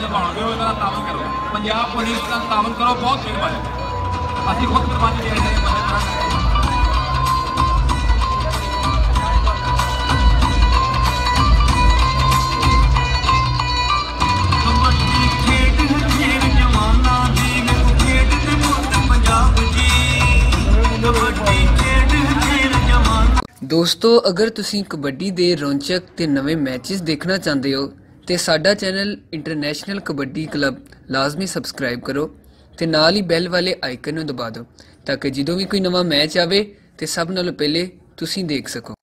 ਨਿਭਾਉਣਗੇ ਉਹ ਇਹਨਾਂ ਦਾ ਤਾਮਨ ਕਰੋ। ਪੰਜਾਬ ਪੁਲਿਸ ਦਾ ਤਾਮਨ ਕਰੋ, ਬਹੁਤ ਮਿਹਰਬਾਨੀ ਅਸੀਂ ਖੁਦ ਕੁਰਬਾਨੀ ਦੇ ਰਹੇ ਹਾਂ ਦੋਸਤੋ, ਅਗਰ ਤੁਸੀਂ ਕਬੱਡੀ ਦੇ ਰੌਚਕ ਤੇ ਨਵੇਂ ਮੈਚਸ ਦੇਖਣਾ ਚਾਹੁੰਦੇ ਹੋ ਤੇ ਸਾਡਾ ਚੈਨਲ ਇੰਟਰਨੈਸ਼ਨਲ ਕਬੱਡੀ ਕਲੱਬ ਲਾਜ਼ਮੀ ਸਬਸਕ੍ਰਾਈਬ ਕਰੋ ਤੇ ਨਾਲ ਹੀ ਬੈਲ ਵਾਲੇ ਆਈਕਨ ਨੂੰ ਦਬਾ ਦਿਓ ਤਾਂ ਕਿ ਜਦੋਂ ਵੀ ਕੋਈ ਨਵਾਂ ਮੈਚ ਆਵੇ ਤੇ ਸਭ ਨਾਲੋਂ ਪਹਿਲੇ ਤੁਸੀਂ ਦੇਖ ਸਕੋ।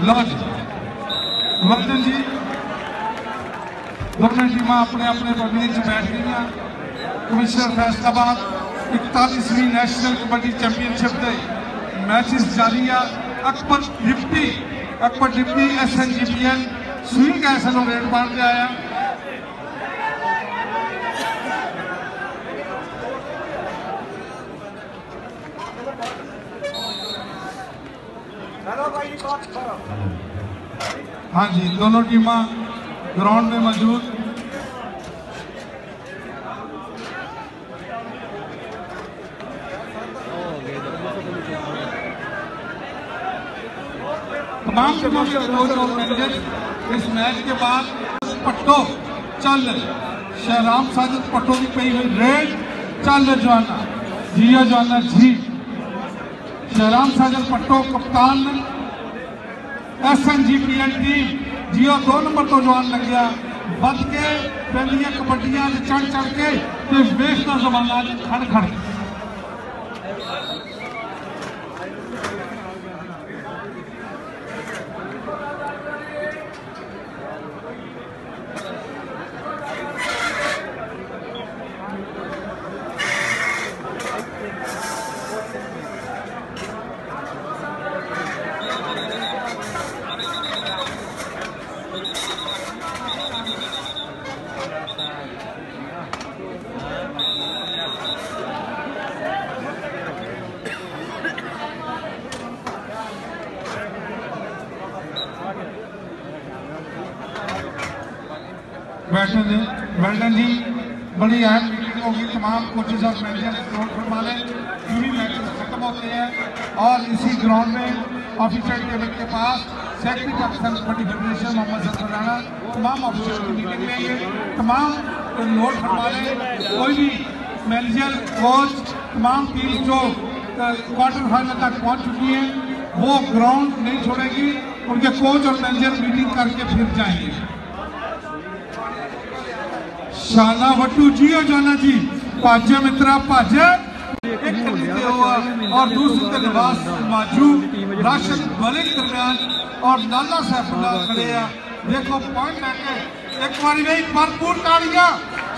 ਲਓ ਜੀ ਵਰਦਨ ਜੀ ਦੋਵੇਂ ਟੀਮਾਂ ਆਪਣੇ ਆਪਣੇ ਪਰਮੀਨ 'ਚ ਬੈਠ ਗਈਆਂ ਕਮਿਸ਼ਨਰ ਫੈਸਲਾਬਾਦ 41ਵੀਂ ਨੈਸ਼ਨਲ ਕਬੱਡੀ ਚੈਂਪੀਅਨਸ਼ਿਪ ਦੇ ਮੈਚਸ ਜਾਰੀ ਆ Akbar deputy Akbar deputy SNGPL swing ਐਸਨ ਨੂੰ ਰੇਡ ਬਣ ਕੇ ਆਇਆ हाँ। जी, दोनों टीमां ग्राउंड में मौजूद। तमाम टीमों के कोच और मैनेजर इस मैच के बाद पट्टो चल शहराम साजिद पट्टो की पई हुई रेड चल जवाना, जिया जवाना जी। शहराम साजिद पट्टो कप्तान ਐਸਐਨਜੀਪੀਐਲ ਟੀਮ ਜੀਓ ਦੋ ਨੰਬਰ ਤੋਂ ਜਵਾਨ ਲੱਗਿਆ। ਵੱਧ ਕੇ ਪਹਿਲੀਆਂ ਕਬੱਡੀਆਂ 'ਚ ਚੜ ਚੜ ਕੇ ਤੇ ਵੇਖਦਾ ਜ਼ਮਾਨਾ 'ਚ ਖੜ ਖੜ बैठने दें वेल्डन जी, बड़ी अहम मीटिंग होगी, तमाम कोचेज और मैनेजर ग्राउंड पर वाले पूरी मैचेस खत्म होते हैं और इसी ग्राउंड में ऑफिसर टेबल के पास सेक्रेटरी पाकिस्तान कबड्डी फेडरेशन मोहम्मद सफ़र राणा, तमाम ऑफिसर्स की मीटिंग लेंगे तमाम नोट फरमा लें कोई भी मैनेजर कोच तमाम टीम जो क्वार्टर फाइनल तक पहुँच चुकी हैं, वो ग्राउंड नहीं छोड़ेगी, उनके कोच और मैनेजर मीटिंग करके फिर जाएँगे। ਸ਼ਾਨਾ ਵੱਟੂ ਜੀ ਹੋ ਜਾਨਾ ਜੀ। ਭਾਜੇ ਮਿੱਤਰਾ ਭਾਜੇ। ਇੱਕ ਤੇ ਹੋਆ ਔਰ ਦੂਸਰੇ ਤੇ ਲਿਬਾਸ ਮਾਜੂ ਰਾਸ਼ਦ ਮਲਿਕ ਦਰਮਿਆਨ ਔਰ ਨਾਲਾ ਸੈਫੁੱਲਾ ਖੜੇ ਆ। ਦੇਖੋ ਪੁਆਇੰਟ ਲੈ ਕੇ। ਇੱਕ ਵਾਰੀ ਨਹੀਂ ਭਰਪੂਰ ਤਾੜੀਆਂ।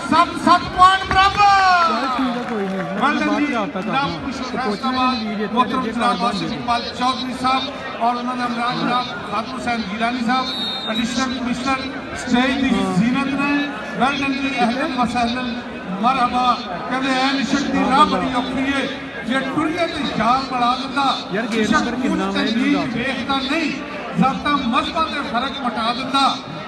ਸਭ ਸੱਤ ਪੁਆਇੰਟ ਬਰਾਬਰ ਵੈਲਡਨ ਜੀ ਨਾਮ ਕੁਸ਼ਲ ਫੈਸਲਾਬਾਦ ਮੋਹਤਰਮ ਜਨਾਬ ਵਾਸਿਮ ਇਕਬਾਲ ਚੌਧਰੀ ਸਾਹਿਬ ਔਰ ਉਹਨਾਂ ਦਾ ਮਰਾਜ ਜਨਾਬ Khatam Hussain Gilani Sahib additional commissioner stage ਦੀ ਜ਼ੀਨਤ ਨੇ ਵੈਲਡਨ ਜੀ ਅਹਲਨ ਵਸਹਲਨ ਮਰਹਬਾ ਕਹਿੰਦੇ ਐ ਨਿਸ਼ਕ ਦੀ ਰਾਹ ਬੜੀ ਔਖੀ ਏ ਜੇ ਟੁਰੀਏ ਤੇ ਜਾਲ ਬਣਾ ਦਿੰਦਾ ਯਾਰ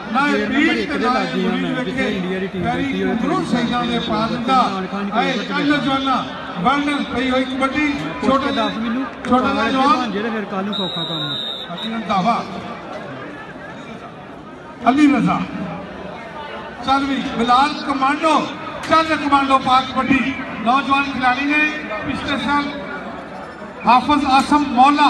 ਗੇਟ ਨੰਬਰ ਕਿੰਨਾ ਵਾ ਇਹਨੂੰ ਦੱਸ। ਵੇਖਦਾ ਨਹੀਂ ਜ਼ਾਤਾਂ ਮਜ਼ਬਾਂ ਦੇ ਫ਼ਰਕ ਮਟਾ ਦਿੰਦਾ ਨਾ ਇਹ ਗੇਟ ਨੰਬਰ ਪੀਰ ਇੱਕ ਤੇ ਦੇ ਨਾ ਲਾਗੇ ਆ ਇਹ ਮੈਂ, ਮੁਰੀਦ ਜਿੱਥੇ ਵੇਖੇ ਇੰਡੀਆ ਦੀ ਟੀਮ ਪੈਰੀ ਬੈਠੀ ਹੋਈ ਉਧਰੋਂ ਸਹੀਆਂ ਦੇ ਪਾ ਦਿੰਦਾ ਇਮਰਾਨ ਖਾਨ ਦੀ ਆਏ ਟੀਮ ਵਿੱਚ ਕੰਨ ਜਵਾਨਾ ਵਰਨਲ ਪਈ ਹੋਈ ਕਬੱਡੀ ਛੋਟੇ ਛੋਟਾ ਦੱਸ ਮੈਨੂੰ ਛੋਟਾ ਕਾਲੇ ਨੌਜਵਾਨ ਭਾਂਜੇ ਤੇ ਫਿਰ ਕੱਲ ਨੂੰ ਸੌਖਾ ਕੰਮ ਆ। ਅਲੀ ਰੰਧਾਵਾ ਅਲੀ ਰਜ਼ਾ ਚੱਲ ਵੀ ਬਿਲਾਲ ਕਮਾਂਡੋ ਚੱਲ ਕਮਾਂਡੋ ਪਾਕ ਕਬੱਡੀ ਨੌਜਵਾਨ ਖਿਡਾਰੀ ਨੇ ਪਿਛਲੇ ਸਾਲ ਹਾਫਜ਼ ਆਸਮ ਮੌਲਾ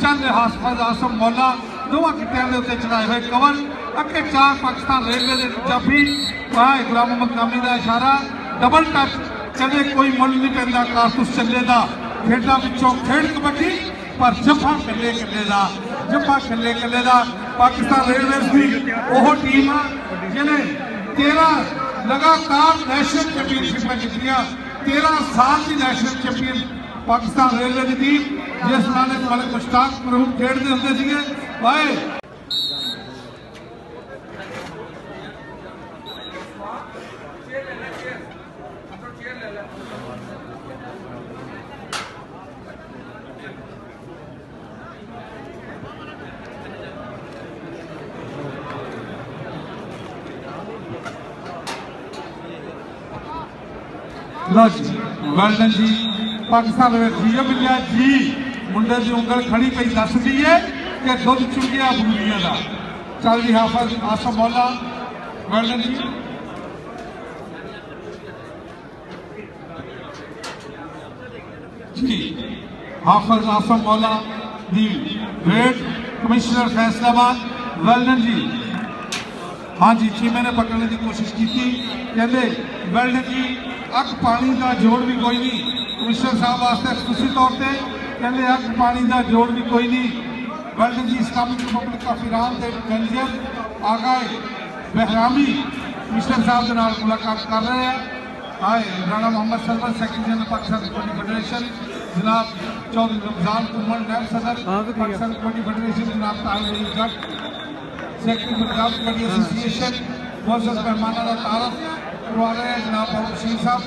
ਚੱਲ ਹਾਫਜ਼ ਆਸਮ ਮੌਲਾ ਦੋਵਾਂ ਕਿੱਟਿਆਂ ਦੇ ਉੱਤੇ ਚੜਾਏ ਹੋਏ ਕਵਰ ਅੱਗੇ ਚਾਰ ਪਾਕਿਸਤਾਨ ਰੇਲਵੇ ਦੇ ਜਾਫੀ ਵਾਹ ਗੁਲਾਮ ਮੁਹੰਮਦ ਕਾਮੀ ਦਾ ਇਸ਼ਾਰਾ। ਡਬਲ ਟੱਚ ਕਦੇ ਕੋਈ ਮੁੱਲ ਨਹੀਂ ਪੈਂਦਾ ਕਾਰਤੂਸ ਚੱਲੇ ਦਾ। ਖੇਡਾਂ ਵਿੱਚੋਂ ਖੇਡ ਕਬੱਡੀ, ਪਰ ਜੱਫਾ ਕੱਲੇ ਕੱਲੇ ਦਾ। ਜੱਫਾ ਕੱਲੇ ਕੱਲੇ ਦਾ। ਪਾਕਿਸਤਾਨ ਰੇਲਵੇਜ਼ ਦੀ ਉਹ ਟੀਮ ਆ, ਜਿਹਨੇ 13 ਲਗਾਤਾਰ ਨੈਸ਼ਨਲ ਚੈਂਪੀਅਨਸ਼ਿਪਾਂ ਜਿੱਤੀਆਂ। 13 ਸਾਲ ਦੀ ਨੈਸ਼ਨਲ ਚੈਂਪੀਅਨ ਪਾਕਿਸਤਾਨ ਰੇਲਵੇ ਦੀ ਟੀਮ, ਜਿਸ ਨਾਲ ਮਲਕ ਮੁਸ਼ਤਾਕ ਮਰਹੂਮ ਖੇਡਦੇ ਹੁੰਦੇ ਸੀਗੇ। ਵਾਏ ਲਓ ਜੀ ਜੀ। ਪਾਕਿਸਤਾਨ ਦੇ ਵਿੱਚ ਜੀ, ਮੁੰਡੇ ਦੀ ਉਂਗਲ ਖੜੀ ਪਈ ਦੱਸਦੀ ਏ ਕਿ ਦੁੱਧ ਚੁੰਗਿਆ ਬੂਲੀਆਂ ਦਾ। ਚੱਲ ਜੀ ਹਾਫਜ਼ ਆਸਮ ਮੌਲਾ। ਵੈਲਡਨ ਜੀ। ਜੀ Hafiz Asim Maula the great commissioner Faisalabad. Well done ਜੀ। ਹਾਂਜੀ ਚੀਮੇ ਨੇ ਪਕੜਨ ਦੀ ਕੋਸ਼ਿਸ਼ ਕੀਤੀ। ਕਹਿੰਦੇ ਵੈਲਡਨ ਜੀ ਅੱਗ ਪਾਣੀ ਦਾ ਜੋੜ ਵੀ ਕੋਈ ਨਹੀਂ। ਕਮਿਸ਼ਨਰ ਸਾਹਿਬ ਵਾਸਤੇ ਖੁਸ਼ੀ ਤੌਰ ਤੇ ਕਹਿੰਦੇ ਅੱਗ ਪਾਣੀ ਦਾ ਜੋੜ ਵੀ ਕੋਈ ਨਹੀਂ। ਵੈਲਡਨ ਜੀ ਇਸਲਾਮਿਕ ਰਿਪਬਲਿਕ ਆਫ ਇਰਾਨ ਦੇ ਬੈਲਜੀਅਮ ਆਗਾਏ। ਬਹਿਰਾਮੀ ਕਮਿਸ਼ਨਰ ਸਾਹਿਬ ਦੇ ਨਾਲ ਮੁਲਾਕਾਤ ਕਰ ਰਹੇ ਆ। ਹਾਏ Rana Muhammad Sarwar secretary general Pakistan kabaddi federation ਜਨਾਬ ਚੌਧਰੀ ਰਮਜ਼ਾਨ ਕੁਮਰ ਨੈਬ ਸਦਰ। ਪਾਕਿਸਤਾਨ ਕਬੱਡੀ ਫੈਡਰੇਸ਼ਨ ਜਨਾਬ Tahir Jatt secretary Gujrat kabaddi association versus पैमाना तारफ करवा रहे हैं जनाब फारूक रशीद साहब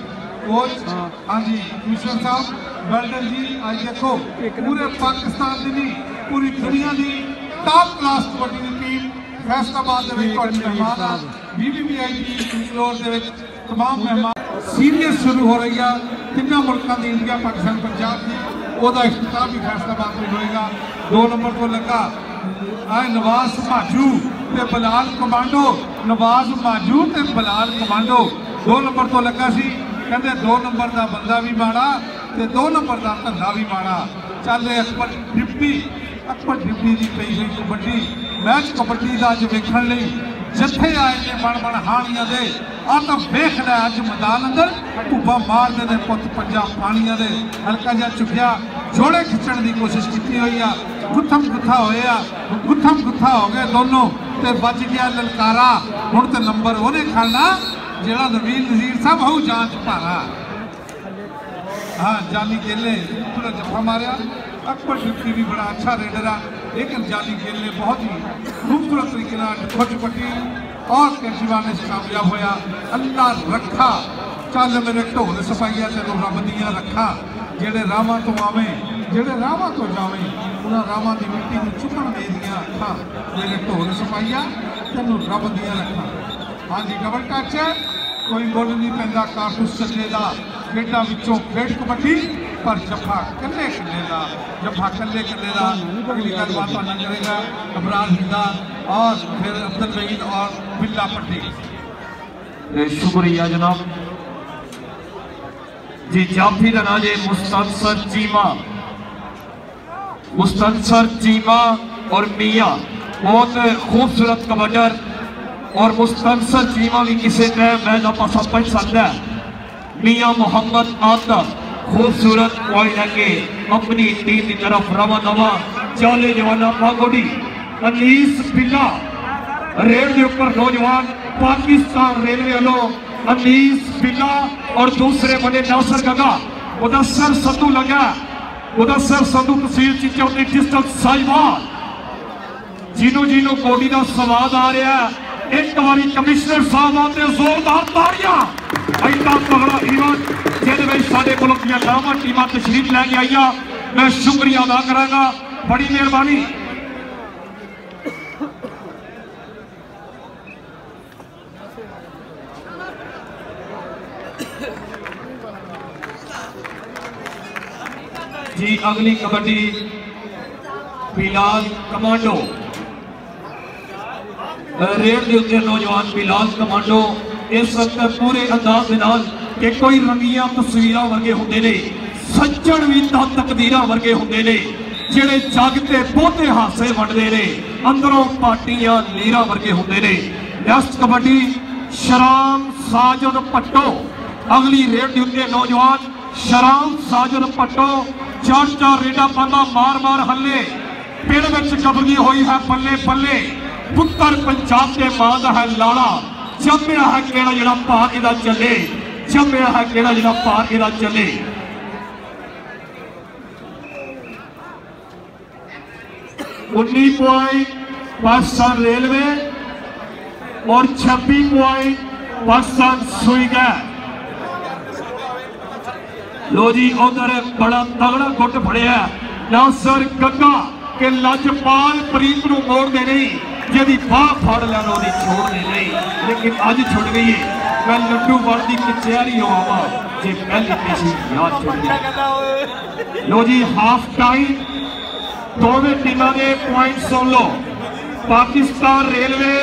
कोच हाँ।, हाँ जी कमिश्नर साहब वर्ल्डन जी आज देखो पूरे पाकिस्तान की नहीं पूरी दुनिया की टॉप क्लास कबड्डी की टीम फैसलाबाद मेहमान है बी बी आई टी इंगलोर तमाम मेहमान। सीरीज़ शुरू हो रही है तिन्होंने मुल्क की इंडिया पाकिस्तान पंजाब की वह अख्ताम भी फैसलाबाद में होगा दो नंबर तो लगा ਆਏ ਨਵਾਜ਼ ਮਾਜੂ ਤੇ ਬਲਾਲ ਕਮਾਂਡੋ, ਨਵਾਜ਼ ਮਾਜੂ ਤੇ ਬਲਾਲ ਕਮਾਂਡੋ। ਦੋ ਨੰਬਰ ਤੋਂ ਲੱਗਾ ਸੀ, ਕਹਿੰਦੇ ਦੋ ਨੰਬਰ ਦਾ ਬੰਦਾ ਵੀ ਮਾੜਾ ਤੇ ਦੋ ਨੰਬਰ ਦਾ ਧੰਦਾ ਵੀ ਮਾੜਾ। ਚੱਲ ਅਕਬਰ ਡਿਪਟੀ ਅਕਬਰ ਡਿਪਟੀ ਦੀ ਪਈ ਹੋਈ ਕਬੱਡੀ। ਮੈਚ ਕਬੱਡੀ ਦਾ ਅੱਜ ਵੇਖਣ ਲਈ ਜਿੱਥੇ ਆਏ ਨੇ ਬਣ ਬਣ ਹਾਣੀਆਂ ਦੇ ਆ ਤਾਂ ਵੇਖ ਲੈ ਅੱਜ ਮੈਦਾਨ ਅੰਦਰ, ਧੁੱਪਾ ਮਾਰਦੇ ਨੇ ਪੁੱਤ ਪੰਜਾ ਪਾਣੀਆਂ ਦੇ। ਹਲਕਾ ਜਿਹਾ ਚੁੱਕਿਆ ਜੋੜੇ ਖਿੱਚਣ ਦੀ ਕੋਸ਼ਿਸ਼ ਕੀਤੀ ਹੋਈ ਆ ਗੁੱਥਮ ਗੁੱਥਾ ਹੋਇਆ ਗੁੱਥਮ ਗੁੱਥਾ ਹੋ ਗਏ ਦੋਨੋਂ ਤੇ ਵੱਜ ਗਿਆ ਲਲਕਾਰਾ ਹੁਣ ਤੇ ਨੰਬਰ ਉਹਨੇ ਖਾਣਾ ਜਿਹੜਾ ਨਵੀਨ ਨਜ਼ੀਰ ਸਾਹਿਬ ਹੋਊ ਜਾਂਚ ਭਾਰਾ हाँ जाली गेले पूरा जफा मारा अकबर डिप्टी भी बड़ा अच्छा रेडर है लेकिन जाली गेल ने बहुत ही खूबसूरत तरीके ਨਾਲ ਖੁੱਚ ਪੱਟੀ ਔਰ ਕੇਜਰੀਵਾਲ ਨੇ ਕਾਮਯਾਬ ਹੋਇਆ ਅੱਲਾ ਰੱਖਾ ਚੱਲ ਮੇਰੇ ਢੋਲ ਸਫਾਈਆ ਤੈਨੂੰ ਰੱਬ ਦੀਆਂ ਰੱਖਾ जेडे राव तो आवे जेडे राव तो जावे उन्होंने राव की मिट्टी को चुकन दे दिया अखा जेडे ढोल सफाइया तेन रब दिया रखा हाँ जी डबल टच कोई बोल नहीं पैदा कारतूस चले का खेडा बिचों खेड कबड्डी पर जफा कले कले का जफा कले कले का अगली गल बात आना करेगा अमराज हिंदा और फिर अब्दुल रहीन और बिल्ला पट्टी शुक्रिया जनाब जी, जाफी का नाम है मुस्तनसर चीमा। मुस्तनसर चीमा और मियाँ, बहुत खूबसूरत कबड्डर और मुस्तनसर चीमा भी किसी टाइम मैं ना पासा पढ़ सकता है। मियाँ मोहम्मद आतफ खूबसूरत पॉइंट लगे अपनी टीम की तरफ़ रवा दवा चाले जवाना पागोडी अनीस बिल्ला रेल के ऊपर नौजवान पाकिस्तान रेलवे वालों अनीस बिल्ला और दूसरे बने नौसर गगा। उधर सर सतु लगा। उधर मुदसर सदू तहसील चिचौली डिस्ट्रिक्ट साहिवाल जिन्हों जिन्हों कोडी का स्वाद आ रहा है। एक बारी कमिश्नर साहब आते जोरदार तारिया ऐसा तगड़ा इवेंट जिन्हें साढ़े को टीम तशरीफ़ लैके आई मैं शुक्रिया अदा करांगा। बड़ी मेहरबानी। ਕਰਾਂਗਾ ਬੜੀ ਮਿਹਰਬਾਨੀ ਜੀ ਅਗਲੀ ਕਬੱਡੀ ਬਿਲਾਲ ਕਮਾਂਡੋ ਰੇਡ ਦੇ ਉੱਤੇ ਨੌਜਵਾਨ ਬਿਲਾਲ ਕਮਾਂਡੋ ਇਸ ਵਕਤ ਪੂਰੇ ਅੰਦਾਜ਼ ਦੇ ਨਾਲ ਕਿ ਕੋਈ ਰੰਗੀਆਂ ਤਸਵੀਰਾਂ ਵਰਗੇ ਹੁੰਦੇ ਨੇ ਸੱਜਣ ਵੀ ਤਾਂ ਤਕਦੀਰਾਂ ਵਰਗੇ ਹੁੰਦੇ ਨੇ ਜਿਹੜੇ ਜੱਗ ਤੇ ਬਹੁਤੇ ਹਾਸੇ ਵੰਡਦੇ ਨੇ ਅੰਦਰੋਂ ਪਾਟੀਆਂ ਲੀਰਾਂ ਵਰਗੇ ਹੁੰਦੇ ਨੇ ਨੈਕਸਟ ਕਬੱਡੀ ਸ਼ਰਾਮ ਸਾਜਦ ਪੱਟੋ ਅਗਲੀ ਰੇਡ ਦੇ ਉੱਤੇ ਨੌਜਵਾਨ ਸ਼ਰਾਮ ਸਾਜਦ ਪੱਟੋ ਚਾਰ ਚਾਰ ਰੇਡਾਂ ਪਾਉਂਦਾ ਮਾਰ ਮਾਰ ਹੱਲੇ ਪਿੰਡ ਵਿੱਚ ਕਬਰਗੀ ਹੋਈ ਹੈ ਬੱਲੇ ਬੱਲੇ ਪੁੱਤਰ ਪੰਜਾਬ ਦੇ ਮਾਂ ਦਾ ਹੈ ਲਾਲਾ ਜੰਮਿਆ ਹੈ ਕਿਹੜਾ ਜਿਹੜਾ ਭਾਗ ਇਹਦਾ ਚੱਲੇ ਜੰਮਿਆ ਹੈ ਕਿਹੜਾ ਜਿਹੜਾ ਭਾਗ ਇਹਦਾ ਚੱਲੇ उन्नी पॉइंट पाकिस्तान रेलवे और 26 पॉइंट पाकिस्तान सुईगा लो जी उधर बड़ा तगड़ा गुट फड़िया नासर गंगा के लजपाल प्रीत ਨੂੰ ਮੋੜਦੇ ਨਹੀਂ ਜਿਹਦੀ ਬਾਹ ਫੜ ਲੈਣ ਉਹਦੀ ਛੋੜਦੇ ਨਹੀਂ ਲੇਕਿਨ ਅੱਜ ਛੁੱਟ ਗਈ ਹੈ। ਮੈਂ ਲੱਡੂ ਵੜ ਦੀ ਕਚਹਿਰੀ ਹੋਵਾਂ ਜੇ ਪਹਿਲੀ ਪੀਸੀ ਯਾਦ ਛੁੱਟ ਗਈ ਲੋ ਜੀ ਹਾਫ ਟਾਈਮ ਦੋਵੇਂ ਟੀਮਾਂ ਦੇ ਪੁਆਇੰਟ ਸੁਣ ਲਓ ਪਾਕਿਸਤਾਨ ਰੇਲਵੇ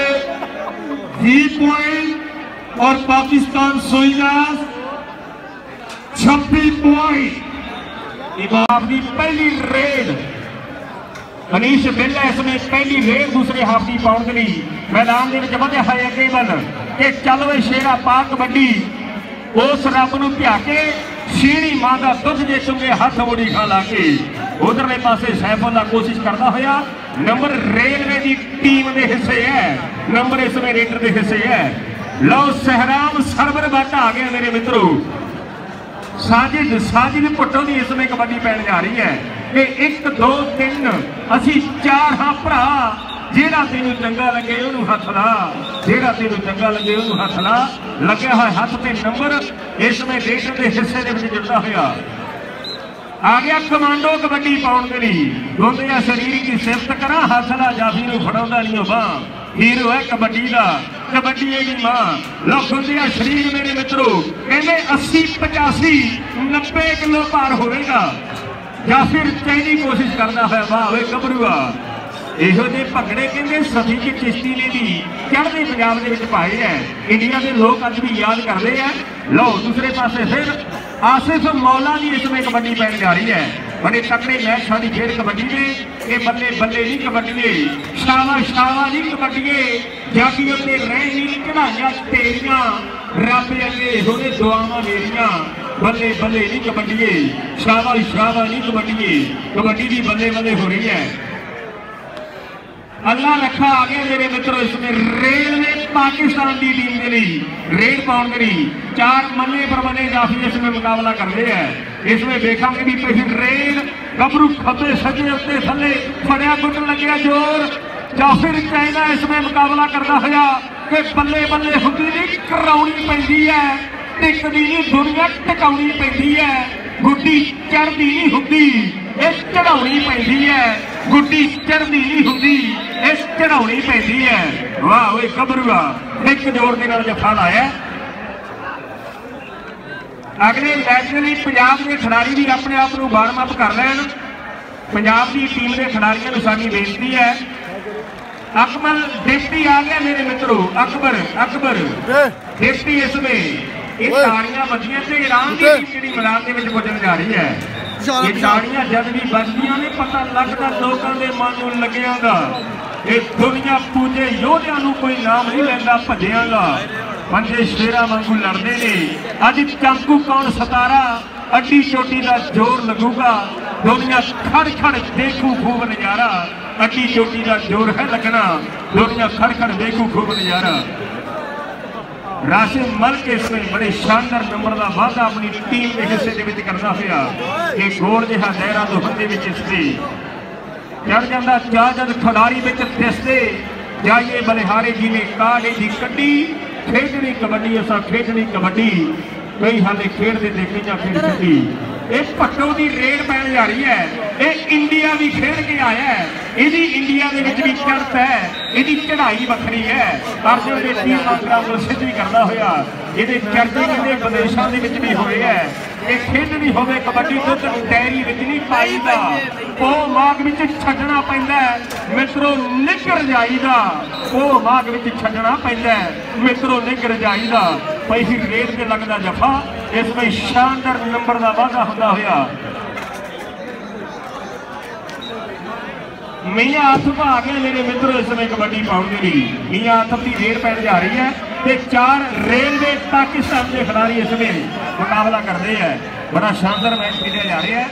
20 ਪੁਆਇੰਟ ਔਰ ਪਾਕਿਸਤਾਨ ਸੁਈਨਾਸ 26 ਪੁਆਇੰਟ। ਇਮਾਮ ਦੀ ਪਹਿਲੀ ਰੇਡ ਅਨੀਸ਼ ਬਿੱਲਾ ਇਸ ਨੇ ਪਹਿਲੀ ਰੇਡ ਦੂਸਰੇ ਹਾਫ ਦੀ ਪਾਉਣ ਦੇ ਲਈ ਮੈਦਾਨ ਦੇ ਵਿੱਚ ਵਧਿਆ ਹੈ ਅੱਗੇ ਵੱਲ ਕਿ ਚੱਲ ਸ਼ੇਰਾ ਪਾ ਕਬੱਡੀ। ਉਸ ਰੱਬ ਨੂੰ ਧਿਆ ਕੇ ਸ਼ੀਣੀ ਮਾਂ ਦਾ ਦੁੱਧ ਜੇ ਚੁੰਗੇ ਹੱਥ ਮੋੜੀ ਖਾ ਲਾ ਕੇ ਉਧਰਲੇ ਪਾਸੇ ਸੈਫੁੱਲਾ ਕੋਸ਼ਿਸ਼ ਕਰਦਾ ਹੋਇਆ। ਨੰਬਰ ਰੇਲਵੇ ਦੀ ਟੀਮ ਦੇ ਹਿੱਸੇ ਹੈ। ਨੰਬਰ ਇਸ ਵੇ ਰੇਡਰ ਦੇ ਹਿੱਸੇ ਹੈ। ਲਓ ਸਹਿਰਾਮ ਸਰਵਰ ਬਾਟਾ ਆ ਗਿਆ ਮੇਰੇ ਮਿੱਤਰੋ। ਸਾਜਿਦ ਸਾਜਿਦ ਭੁੱਟੋ ਦੀ ਇਸ ਸਮੇਂ ਕਬੱਡੀ ਪੈਣ ਜਾ ਰਹੀ ਹੈ ਕਿ 1 2 3 ਅਸੀਂ ਚਾਰ ਹਾਂ ਭਰਾ। ਜਿਹੜਾ ਤੈਨੂੰ ਚੰਗਾ ਲੱਗੇ ਉਹਨੂੰ ਹੱਥ ਲਾ। ਜਿਹੜਾ ਤੈਨੂੰ ਚੰਗਾ ਲੱਗੇ ਉਹਨੂੰ ਹੱਥ ਲਾ। ਲੱਗਿਆ ਹੋਇਆ ਹੱਥ ਤੇ ਨੰਬਰ ਇਸ ਸਮੇਂ ਰੇਡਰ ਦੇ ਹਿੱਸੇ ਦੇ ਵਿੱਚ ਜੁੜਦਾ ਹੋਇਆ। ਆ ਗਿਆ ਕਮਾਂਡੋ ਕਬੱਡੀ ਪਾਉਣ ਦੇ ਲਈ। ਗੋਂਦਿਆ ਸਰੀਰ ਦੀ ਸਿਫਤ ਕਰਾਂ, ਹੱਥ ਨਾਲ ਜਾਫੀ ਨੂੰ ਫੜਾਉਂਦਾ ਨਹੀਂ ਉਹ ਬਾਹ। ਹੀਰੋ ਹੈ ਕਬੱਡੀ ਦਾ। ਕਬੱਡੀ ਇਹਦੀ ਮਾਂ ਲੋਖੰਦਿਆ ਸਰੀਰ ਮੇਰੇ ਮਿੱਤਰੋ, ਕਹਿੰਦੇ 80 85 90 ਕਿਲੋ ਭਾਰ ਹੋਵੇਗਾ। ਜਾਂ ਫਿਰ ਚੈਨੀ ਕੋਸ਼ਿਸ਼ ਕਰਦਾ ਹੋਇਆ, ਵਾਹ ਓਏ ਗੱਭਰੂਆ। ਇਹੋ ਜਿਹੇ ਭੰਗੜੇ ਕਹਿੰਦੇ ਸਦੀ ਜੀ ਚਿਸ਼ਤੀ ਨੇ ਵੀ ਚੜ੍ਹਦੇ ਪੰਜਾਬ ਦੇ ਵਿੱਚ ਪਾਏ ਐ। ਇੰਡੀਆ ਦੇ ਲੋਕ ਅੱਜ ਵੀ ਯਾਦ ਕਰਦੇ ਆ ਲਓ ਦੂਸਰੇ ਪਾਸੇ ਫਿਰ ਆਸਿਫ ਮੌਲਾ ਦੀ ਇਸ ਵਿੱਚ ਕਬੱਡੀ ਪੈਣ ਜਾ ਰਹੀ ਹੈ ਬੜੇ ਤਕੜੇ ਮੈਚ ਸਾਡੀ ਖੇਡ ਕਬੱਡੀ ਦੇ ਇਹ ਬੱਲੇ ਬੱਲੇ ਨਹੀਂ ਕਬੱਡੀਏ ਸ਼ਾਵਾ ਸ਼ਾਵਾ ਨਹੀਂ ਕਬੱਡੀਏ ਜਾਗੀ ਉੱਤੇ ਰਹਿ ਨਹੀਂ ਚੜਾਈਆਂ ਤੇਰੀਆਂ ਰੱਬ ਅੱਗੇ ਹੋਵੇ ਦੁਆਵਾਂ ਮੇਰੀਆਂ ਬੱਲੇ ਬੱਲੇ ਨਹੀਂ ਕਬੱਡੀਏ ਸ਼ਾਵਾ ਸ਼ਾਵਾ ਨਹੀਂ ਕਬੱਡੀਏ ਕਬੱਡੀ ਦੀ ਬੱਲੇ ਬੱਲੇ ਹੋ ਰਹੀ ਹੈ ਅੱਲਾ ਰੱਖਾ ਆ ਗਿਆ ਮੇਰੇ ਮਿੱਤਰੋ ਇਸ ਵਿੱਚ ਰੇਲਵੇ ਪਾਕਿਸਤਾਨ ਦੀ ਟੀਮ ਦੇ ਲਈ ਰੇਡ ਪਾਉਣ ਦੇ ਲਈ ਚਾਰ ਮੰਨੇ ਪਰਮਨੇ ਜਾਫੀ ਇਸ ਵਿੱਚ ਮੁਕਾਬਲਾ ਕਰਦੇ ਆ। ਇਸ ਵਿੱਚ ਵੇਖਾਂਗੇ ਵੀ ਪਹਿਲੀ ਰੇਡ ਗੱਭਰੂ ਖੱਬੇ ਸੱਜੇ ਉੱਤੇ ਥੱਲੇ ਫੜਿਆ ਗੁੱਟਣ ਲੱਗਿਆ ਜ਼ੋਰ। ਜਾਫਰ ਚਾਈਨਾ ਇਸ ਵਿੱਚ ਮੁਕਾਬਲਾ ਕਰਦਾ ਹੋਇਆ ਕਿ ਬੱਲੇ ਬੱਲੇ ਹੁੰਦੀ ਨਹੀਂ ਕਰਾਉਣੀ ਪੈਂਦੀ ਹੈ ਟਿਕਦੀ ਨਹੀਂ, ਦੁਨੀਆ ਟਿਕਾਉਣੀ ਪੈਂਦੀ ਹੈ ਗੁੱਡੀ ਚੜਦੀ ਨਹੀਂ ਹੁੰਦੀ, ਇਹ ਚੜਾਉਣੀ ਪੈਂਦੀ ਹੈ ਗੁੱਡੀ ਚੜਦੀ ਨਹੀਂ ਹੁੰਦੀ ਇਹ ਚੜਾਉਣੀ ਪੈਂਦੀ ਹੈ। ਵਾਹ ਓਏ ਕਬਰੂਆ ਇੱਕ ਜੋਰ ਦੇ ਨਾਲ ਜੱਫਾ ਲਾਇਆ। ਅਗਲੇ ਮੈਚ ਲਈ ਪੰਜਾਬ ਦੇ ਖਿਡਾਰੀ ਵੀ ਆਪਣੇ ਆਪ ਨੂੰ ਵਾਰਮ ਅਪ ਕਰ ਲੈਣ। ਪੰਜਾਬ ਦੀ ਟੀਮ ਦੇ ਖਿਡਾਰੀਆਂ ਨੂੰ ਸਾਡੀ ਬੇਨਤੀ ਹੈ। ਅਕਮਲ ਡਿਪਟੀ ਆ ਗਿਆ ਮੇਰੇ ਮਿੱਤਰੋ। ਅਕਬਰ ਅਕਬਰ। ਡਿਪਟੀ ਇਸ ਵਿੱਚ ਇਹ ਤਾੜੀਆਂ ਵੱਜੀਆਂ ਤੇ ਇਰਾਨ ਦੀ ਟੀਮ ਜਿਹੜੀ ਮੈਦਾਨ ਦੇ ਵਿੱਚ ਪੁੱਜਣ ਜਾ ਰਹੀ ਹੈ। ਇਹ ਤਾੜੀਆਂ ਜਦ ਵੀ ਵੱਜਦੀਆਂ ਨੇ ਪਤਾ ਲੱਗਦਾ ਲੋਕਾਂ ਦੇ ਮਨ ਨੂੰ ਲੱਗਿਆਗਾ। ਇਹ ਦੁਨੀਆ ਪੂਜੇ ਯੋਧਿਆਂ ਨੂੰ ਕੋਈ ਨਾਮ ਨਹੀਂ ਲੈਂਦਾ ਭੱਜਿਆਗਾ। ਪੰਜੇ ਸ਼ੇਰਾਂ ਵਾਂਗੂ ਲੜਦੇ ਨੇ। ਅੱਜ ਚਾਂਕੂ ਕੌਣ ਸਤਾਰਾ? ਅੱਡੀ ਚੋਟੀ ਦਾ ਜ਼ੋਰ ਲੱਗੂਗਾ। ਦੁਨੀਆ ਖੜ ਖੜ ਦੇਖੂ ਖੂਬ ਨਜ਼ਾਰਾ। ਅੱਡੀ ਚੋਟੀ ਦਾ ਜ਼ੋਰ ਹੈ ਲੱਗਣਾ। ਦੁਨੀਆ ਖੜ ਖੜ ਦੇਖੂ ਖੂਬ ਨਜ਼ਾਰਾ। ਰਾਸ਼ਿਦ ਮਲਕ ਇਸ ਨੇ ਬੜੇ ਸ਼ਾਨਦਾਰ ਨੰਬਰ ਦਾ ਵਾਅਦਾ ਆਪਣੀ ਟੀਮ ਦੇ ਹਿੱਸੇ ਦੇ ਵਿੱਚ ਕਰਦਾ ਹੋਇਆ ਇਹ ਗੋਲ ਜਿਹਾ ਦਾਇਰਾ ਦੋਹਨ ਦੇ ਵਿੱਚ ਇਸ ਦੇ। ਚੜ ਜਾਂਦਾ ਚਾਹ ਜਦ ਖਿਡਾਰੀ ਵਿੱਚ ਫਿਸਦੇ। ਜਾਈਏ ਬਲਿਹਾਰੇ ਜੀ ਨੇ ਕਾੜੇ ਦੀ ਕੱਢੀ। ਖੇਡਣੀ ਕਬੱਡੀ ਅਸਾਂ ਖੇਡਣੀ ਕਬੱਡੀ। ਕਈ ਹਾਲੇ ਖੇਡਦੇ ਦੇਖੀ ਜਾਂ ਫਿਰ ਛੱਡੀ ਇਸ ਭੱਟੋ ਦੀ ਰੇਡ ਪੈਣ ਜਾ ਰਹੀ ਹੈ। ਇਹ ਇੰਡੀਆ ਵੀ ਖੇਡ ਕੇ ਆਇਆ ਹੈ। ਇਹਦੀ ਇੰਡੀਆ ਦੇ ਵਿੱਚ ਵੀ ਚੜ੍ਹਤ ਹੈ। ਇਹਦੀ ਚੜ੍ਹਾਈ ਵੱਖਰੀ ਹੈ। ਅਰਜਨ ਦੇ ਤੀਰ ਮੰਗਰਾ ਨੂੰ ਸਿੱਧੀ ਕਰਦਾ ਹੋਇਆ, ਇਹਦੇ ਚਰਚੇ ਕਿਤੇ ਵਿਦੇਸ਼ਾਂ ਦੇ ਵਿੱਚ ਵੀ ਹੋਏ ਹੈ। ਇਹ ਖੇਡਣੀ ਹੋਵੇ, ਕਬੱਡੀ ਦੁੱਧ ਡੈਰੀ ਵਿੱਚ ਨਹੀਂ ਪਾਈਦਾ। ਉਹ ਮਾਗ ਵਿੱਚ ਛੱਡਣਾ ਪੈਂਦਾ ਹੈ। ਮਿੱਤਰੋ ਨਿੱਗਰ ਜਾਈਦਾ। ਉਹ ਮਾਗ ਵਿੱਚ ਛੱਡਣਾ ਪੈਂਦਾ ਹੈ। ਮਿੱਤਰੋ ਨਿੱਗਰ ਜਾਈਦਾ। ਪਹਿਲੀ ਰੇਡ ਤੇ ਲੱਗਦਾ ਜਫਾ, ਇਸ ਵਿੱਚ ਸ਼ਾਨਦਾਰ ਨੰਬਰ ਦਾ ਵਾਧਾ ਹੁੰਦਾ ਹੋਇਆ। ਮੀਆਂ ਹੱਥ ਭਾ ਕੇ ਮੇਰੇ ਮਿੱਤਰੋ, ਇਸ ਸਮੇਂ ਕਬੱਡੀ ਪਾਉਣ ਦੇ ਲਈ ਮੀਆਂ ਹੱਥ ਦੀ ਰੇਡ ਪੈਣ ਜਾ ਰਹੀ ਹੈ ਤੇ ਚਾਰ ਰੇਲਵੇ ਪਾਕਿਸਤਾਨ ਦੇ ਖਿਡਾਰੀ ਇਸ ਸਮੇਂ ਮੁਕਾਬਲਾ ਕਰਦੇ ਹੈ ਬੜਾ ਸ਼ਾਨਦਾਰ ਮੈਚ ਖੇਡਿਆ ਜਾ ਰਿਹਾ ਹੈ।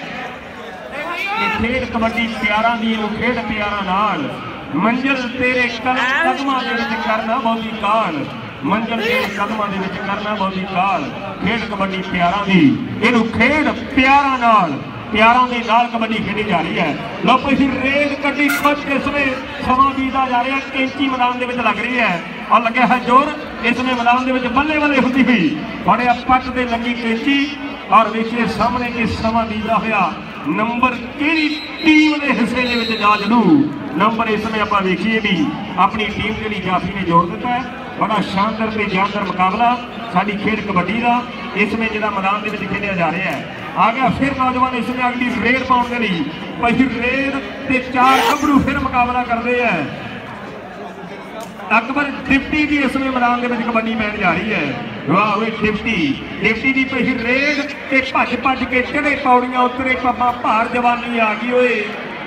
ਇਹ ਖੇਡ ਕਬੱਡੀ ਪਿਆਰਾਂ ਦੀ ਉਹ ਖੇਡ ਪਿਆਰਾਂ ਨਾਲ। ਮੰਜ਼ਿਲ ਤੇਰੇ ਕਦਮਾਂ ਦੇ ਵਿੱਚ ਕਰਨਾ ਬਹੁਤੀ ਕਾਲ ਮੰਜਲ ਦੇ ਕਦਮਾਂ ਦੇ ਵਿੱਚ ਕਰਨਾ ਬਹੁਤੀ ਕਾਲ ਖੇਡ ਕਬੱਡੀ ਪਿਆਰਾਂ ਦੀ। ਇਹਨੂੰ ਖੇਡ ਪਿਆਰਾਂ ਨਾਲ। ਪਿਆਰਾਂ ਦੇ ਨਾਲ ਕਬੱਡੀ ਖੇਡੀ ਜਾ ਰਹੀ ਹੈ। ਲੋ ਪਈ ਰੇਡ ਕੱਢੀ ਖੁਦ ਇਸ ਵੇ। ਸਮਾਂ ਬੀਤਦਾ ਜਾ ਰਿਹਾ। ਕੈਂਚੀ ਮੈਦਾਨ ਦੇ ਵਿੱਚ ਲੱਗ ਰਹੀ ਹੈ। ਔਰ ਲੱਗਿਆ ਹੈ ਜ਼ੋਰ। ਇਸ ਨੇ ਮੈਦਾਨ ਦੇ ਵਿੱਚ ਬੱਲੇ ਬੱਲੇ ਹੁੰਦੀ ਹੋਈ। ਬੜਿਆ ਪੱਟ ਦੇ ਲੱਗੀ ਕੈਂਚੀ। ਔਰ ਵੇਖੀਏ ਸਾਹਮਣੇ ਕਿ ਸਮਾਂ ਬੀਤਦਾ ਹੋਇਆ। ਨੰਬਰ ਕਿਹੜੀ ਟੀਮ ਦੇ ਹਿੱਸੇ ਦੇ ਵਿੱਚ ਜਾ ਜਲੂ? ਨੰਬਰ ਇਸ ਸਮੇਂ ਆਪਾਂ ਵੇਖੀਏ ਵੀ ਆਪਣੀ ਟੀਮ ਜਿਹੜੀ ਜਾਫੀ ਨੇ ਜੋੜ ਦਿੱਤਾ ਹੈ। ਬੜਾ ਸ਼ਾਨਦਾਰ ਤੇ ਜਾਨਦਾਰ ਮੁਕਾਬਲਾ ਸਾਡੀ ਖੇਡ ਕਬੱਡੀ ਦਾ, ਇਸ ਸਮੇਂ ਜਿਹੜਾ ਮੈਦਾਨ ਦੇ ਵਿੱਚ ਖੇਡਿਆ ਜਾ ਰਿਹਾ ਹੈ। ਆ ਗਿਆ ਫਿਰ ਨੌਜਵਾਨ ਇਸ ਸਮੇਂ ਅਗਲੀ ਰੇਡ ਪਾਉਣ ਦੇ ਲਈ, ਪਹਿਲੀ ਰੇਡ ਤੇ ਚਾਰ ਗੱਭਰੂ ਫਿਰ ਮੁਕਾਬਲਾ ਕਰਦੇ ਆ ਅਕਬਰ ਡਿਪਟੀ ਦੀ ਇਸ ਵੇਲੇ ਮੈਦਾਨ ਦੇ ਵਿੱਚ ਕਬੱਡੀ ਮੈਚ ਜਾ ਰਹੀ ਹੈ। ਵਾਹ ਓਏ ਡਿਪਟੀ ਡਿਪਟੀ ਦੀ ਪਹਿਲੀ ਰੇਡ ਤੇ ਭੱਜ ਭੱਜ ਕੇ ਚੜੇ ਪੌੜੀਆਂ ਉਤਰੇ ਪੱਪਾ ਭਾਰ ਜਵਾਨੀ ਆ ਗਈ ਓਏ।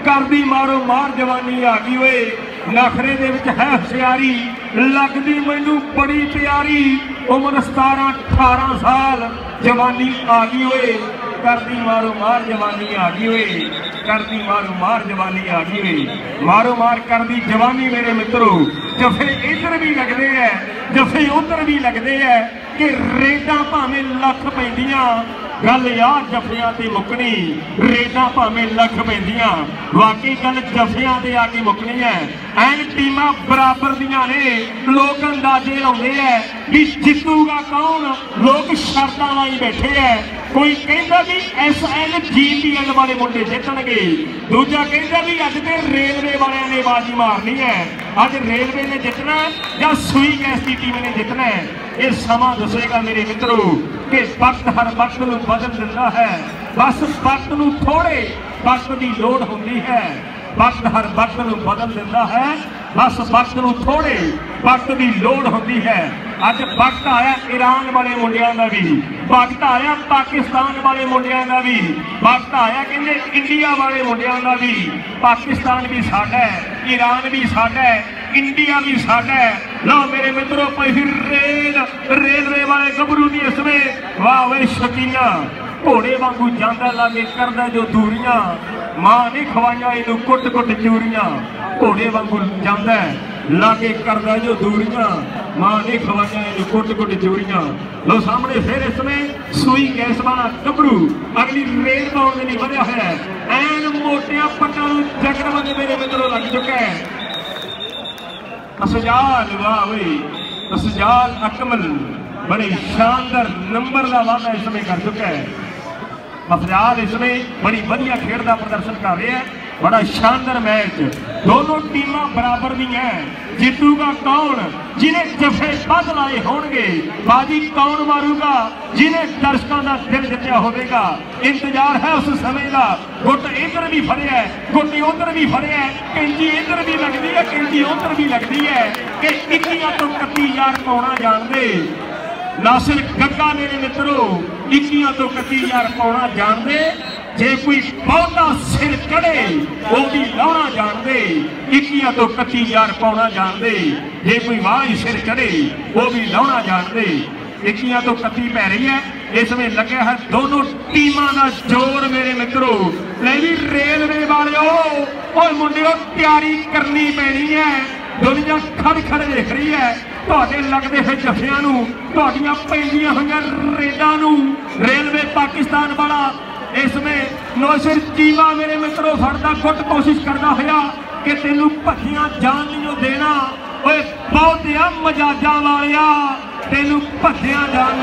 ਕਰਦੀ ਮਾਰੋ ਮਾਰ ਜਵਾਨੀ ਆ ਗਈ ਓਏ। ਨਖਰੇ ਦੇ ਵਿੱਚ ਹੈ ਹੁਸ਼ਿਆਰੀ, ਲੱਗਦੀ ਮੈਨੂੰ ਬੜੀ ਪਿਆਰੀ। ਉਮਰ 17 18 ਸਾਲ, ਜਵਾਨੀ ਆ ਗਈ ਓਏ। ਕਰਦੀ ਮਾਰੋ ਮਾਰ ਜਵਾਨੀ ਆ ਗਈ ਓਏ। ਕਰਦੀ ਮਾਰੋ ਮਾਰ ਜਵਾਨੀ ਆ ਗਈ ਓਏ। ਮਾਰੋ ਮਾਰ ਕਰਦੀ ਜਵਾਨੀ ਮੇਰੇ ਮਿੱਤਰੋ। ਜਫੇ ਇੱਧਰ ਵੀ ਲੱਗਦੇ ਐ ਜਫੇ ਉੱਧਰ ਵੀ ਲੱਗਦੇ ਐ ਕਿ ਰੇਡਾਂ ਭਾਵੇਂ ਲੱਖ ਪੈਂਦੀਆਂ ਗੱਲ ਯਾਰ ਜਫਿਆਂ ਤੇ ਮੁੱਕਣੀ, ਰੇਡਾਂ ਭਾਵੇਂ ਲੱਖ ਪੈਂਦੀਆਂ, ਵਾਕਈ ਗੱਲ ਜਫਿਆਂ ਤੇ ਆ ਕੇ ਮੁੱਕਣੀ ਹੈ। ਐਨ ਟੀਮਾਂ ਬਰਾਬਰ ਦੀਆਂ ਨੇ, ਲੋਕ ਅੰਦਾਜ਼ੇ ਲਾਉਂਦੇ ਐ ਵੀ ਜਿੱਤੂਗਾ ਕੌਣ? ਲੋਕ ਸ਼ਰਤਾਂ ਲਾਈ ਬੈਠੇ ਐ। ਕੋਈ ਕਹਿੰਦਾ ਵੀ ਐਸਐਲ ਜੀਪੀਐਲ ਵਾਲੇ ਮੁੰਡੇ ਜਿੱਤਣਗੇ। ਦੂਜਾ ਕਹਿੰਦਾ ਵੀ ਅੱਜ ਤੇ ਰੇਲਵੇ ਵਾਲਿਆਂ ਨੇ ਬਾਜੀ ਮਾਰਨੀ ਹੈ ਅੱਜ ਰੇਲਵੇ ਨੇ ਜਿੱਤਣਾ ਜਾਂ ਸੂਈ ਗੈਸ ਦੀ ਟੀਮ ਨੇ ਜਿੱਤਣਾ ਹੈ ਇਹ ਸਮਾਂ ਦੱਸੇਗਾ ਮੇਰੇ ਮਿੱਤਰੋ ਕਿ ਵਕਤ ਹਰ ਵਕਤ ਨੂੰ ਬਦਲ ਦਿੰਦਾ ਹੈ ਬਸ ਵਕਤ ਨੂੰ ਥੋੜੇ ਵਕਤ ਦੀ ਲੋੜ ਹੁੰਦੀ ਹੈ ਵਕਤ ਹਰ ਵਕਤ ਨੂੰ ਬਦਲ ਦਿੰਦਾ ਹੈ ਬਸ ਵਕਤ ਨੂੰ ਥੋੜੇ ਵਕਤ ਦੀ ਲੋੜ ਹੁੰਦੀ ਹੈ ਅੱਜ ਵਕਤ ਆਇਆ ਈਰਾਨ ਵਾਲੇ ਮੁੰਡਿਆਂ ਦਾ ਵੀ ਵਕਤ ਆਇਆ ਪਾਕਿਸਤਾਨ ਵਾਲੇ ਮੁੰਡਿਆਂ ਦਾ ਵੀ ਵਕਤ ਆਇਆ ਕਹਿੰਦੇ ਇੰਡੀਆ ਵਾਲੇ ਮੁੰਡਿਆਂ ਦਾ ਵੀ ਪਾਕਿਸਤਾਨ ਵੀ ਸਾਡਾ ਹੈ ਈਰਾਨ ਵੀ ਸਾਡਾ ਹੈ ਇੰਡੀਆ ਵੀ ਸਾਡਾ ਹੈ। ਲਓ ਮੇਰੇ ਮਿੱਤਰੋ ਪਹਿਲੀ ਰੇਲ ਰੇਲਵੇ ਵਾਲੇ ਗੱਭਰੂ ਦੀ ਇਸਵੇਂ ਵਾਹ ਵੇ ਸ਼ਕੀਨਾ, ਘੋੜੇ ਵਾਂਗੂ ਜਾਂਦਾ ਲਾਗੇ ਕਰਦਾ ਜੋ ਦੂਰੀਆਂ। ਮਾਂ ਨਹੀਂ ਖਵਾਈਆਂ ਇਹਨੂੰ ਕੁੱਟ ਕੁੱਟ ਚੂਰੀਆਂ। ਘੋੜੇ ਵਾਂਗੂ ਜਾਂਦਾ ਲਾਗੇ ਕਰਦਾ ਜੋ ਦੂਰੀਆਂ। ਮਾਂ ਨਹੀਂ ਖਵਾਈਆਂ ਇਹਨੂੰ ਕੁੱਟ ਕੁੱਟ ਚੂਰੀਆਂ। ਲੋ ਸਾਹਮਣੇ ਫਿਰ ਇਸਵੇਂ ਸੂਈ ਗੈਸ ਵਾਲਾ ਗੱਭਰੂ ਅਗਲੀ ਰੇਲ ਪਾਉਣ ਦੇ ਲਈ ਵਧਿਆ ਹੋਇਆ ਐਨ ਮੋਟਿਆ ਪੱਟਾਂ ਨੂੰ ਜਗਰਵਾ ਦੇ ਮੇਰੇ ਮਿੱਤਰੋ, ਲੱਗ ਚੁੱਕਾ ਹੈ। ਅਸਜਾਲ ਵਾਹ ਓਏ ਅਸਜਾਲ ਅਕਮਲ ਬੜੇ ਸ਼ਾਨਦਾਰ ਨੰਬਰ ਦਾ ਵਾਅਦਾ ਇਸ ਸਮੇਂ ਕਰ ਚੁੱਕਾ ਹੈ ਅਫਜ਼ਾਲ ਇਸ ਸਮੇਂ ਬੜੀ ਵਧੀਆ ਖੇਡ ਦਾ ਪ੍ਰਦਰਸ਼ਨ ਕਰ ਰਿਹਾ ਹੈ ਬੜਾ ਸ਼ਾਨਦਾਰ ਮੈਚ। ਦੋਨੋਂ ਟੀਮਾਂ ਬਰਾਬਰ ਦੀਆਂ ਹੈ ਜਿੱਤੂਗਾ ਕੌਣ? ਜਿਹਨੇ ਜਫੇ ਵੱਧ ਲਾਏ ਹੋਣਗੇ ਬਾਜੀ ਕੌਣ ਮਾਰੂਗਾ? ਜਿਹਨੇ ਦਰਸ਼ਕਾਂ ਦਾ ਦਿਲ ਜਿੱਤਿਆ ਹੋਵੇਗਾ। ਇੰਤਜ਼ਾਰ ਹੈ ਉਸ ਸਮੇਂ ਦਾ। ਗੁੱਟ ਇੱਧਰ ਵੀ ਫੜਿਆ ਹੈ, ਗੁੱਟ ਉੱਧਰ ਵੀ ਫੜਿਆ ਹੈ, ਕੈਂਚੀ ਇੱਧਰ ਵੀ ਲੱਗਦੀ ਹੈ ਕੈਂਚੀ ਉੱਧਰ ਵੀ ਲੱਗਦੀ ਹੈ। ਕਿ 21 ਤੋਂ 31000 ਪਾਉਣਾ ਜਾਣਦੇ। ਨਾਸਿਰ ਗੱਗਾ ਮੇਰੇ ਮਿੱਤਰੋ 21 ਤੋਂ 31000 ਪਾਉਣਾ ਜਾਣਦੇ। ਜੇ ਕੋਈ ਬਹੁਤਾ ਸਿਰ ਚੜੇ ਉਹ ਲਾਉਣਾ ਜਾਣਦੇ 21 ਤੋਂ 31000 ਪਾਉਣਾ ਜਾਣਦੇ। ਜੇ ਕੋਈ ਵਾਹ ਸਿਰ ਚੜੇ ਉਹ ਵੀ ਲਾਉਣਾ ਜਾਣਦੇ। 21 ਤੋਂ 31 ਪੈ ਰਹੀ ਹੈ, ਇਸ ਵਿੱਚ ਲੱਗਿਆ ਹੈ ਦੋਨੋਂ ਟੀਮਾਂ ਦਾ ਜ਼ੋਰ ਮੇਰੇ ਮਿੱਤਰੋ। ਲੈ ਵੀ ਰੇਲਵੇ ਵਾਲਿਓ, ਓਏ ਮੁੰਡਿਓ, ਤਿਆਰੀ ਕਰਨੀ ਪੈਣੀ ਹੈ। ਦੁਨੀਆ ਖੜ ਖੜ ਦੇਖ ਰਹੀ ਹੈ। ਤੁਹਾਡੇ ਲੱਗਦੇ ਹੋਏ ਜਫਿਆਂ ਨੂੰ, ਤੁਹਾਡੀਆਂ ਪੈਂਦੀਆਂ ਹੋਈਆਂ ਰੇਡਾਂ ਨੂੰ। ਰੇਲਵੇ ਪਾਕਿਸਤਾਨ ਵਾਲਾ ਇਸ ਵਿੱਚ ਨੌਸ਼ਰ ਚੀਵਾ ਮੇਰੇ ਮਿੱਤਰੋ ਫੜਦਾ ਖੁੱਟ ਕੋਸ਼ਿਸ਼ ਕਰਦਾ ਹੋਇਆ ਕਿ ਤੈਨੂੰ ਭੱਜੀਆਂ ਜਾਣ ਨਹੀਂ ਓ ਦੇਣਾ। ਓਏ ਬਹੁਤਿਆ ਮਜਾਜਾਂ ਵਾਲਿਆ, ਤੈਨੂੰ ਭੱਜਿਆ ਕਰ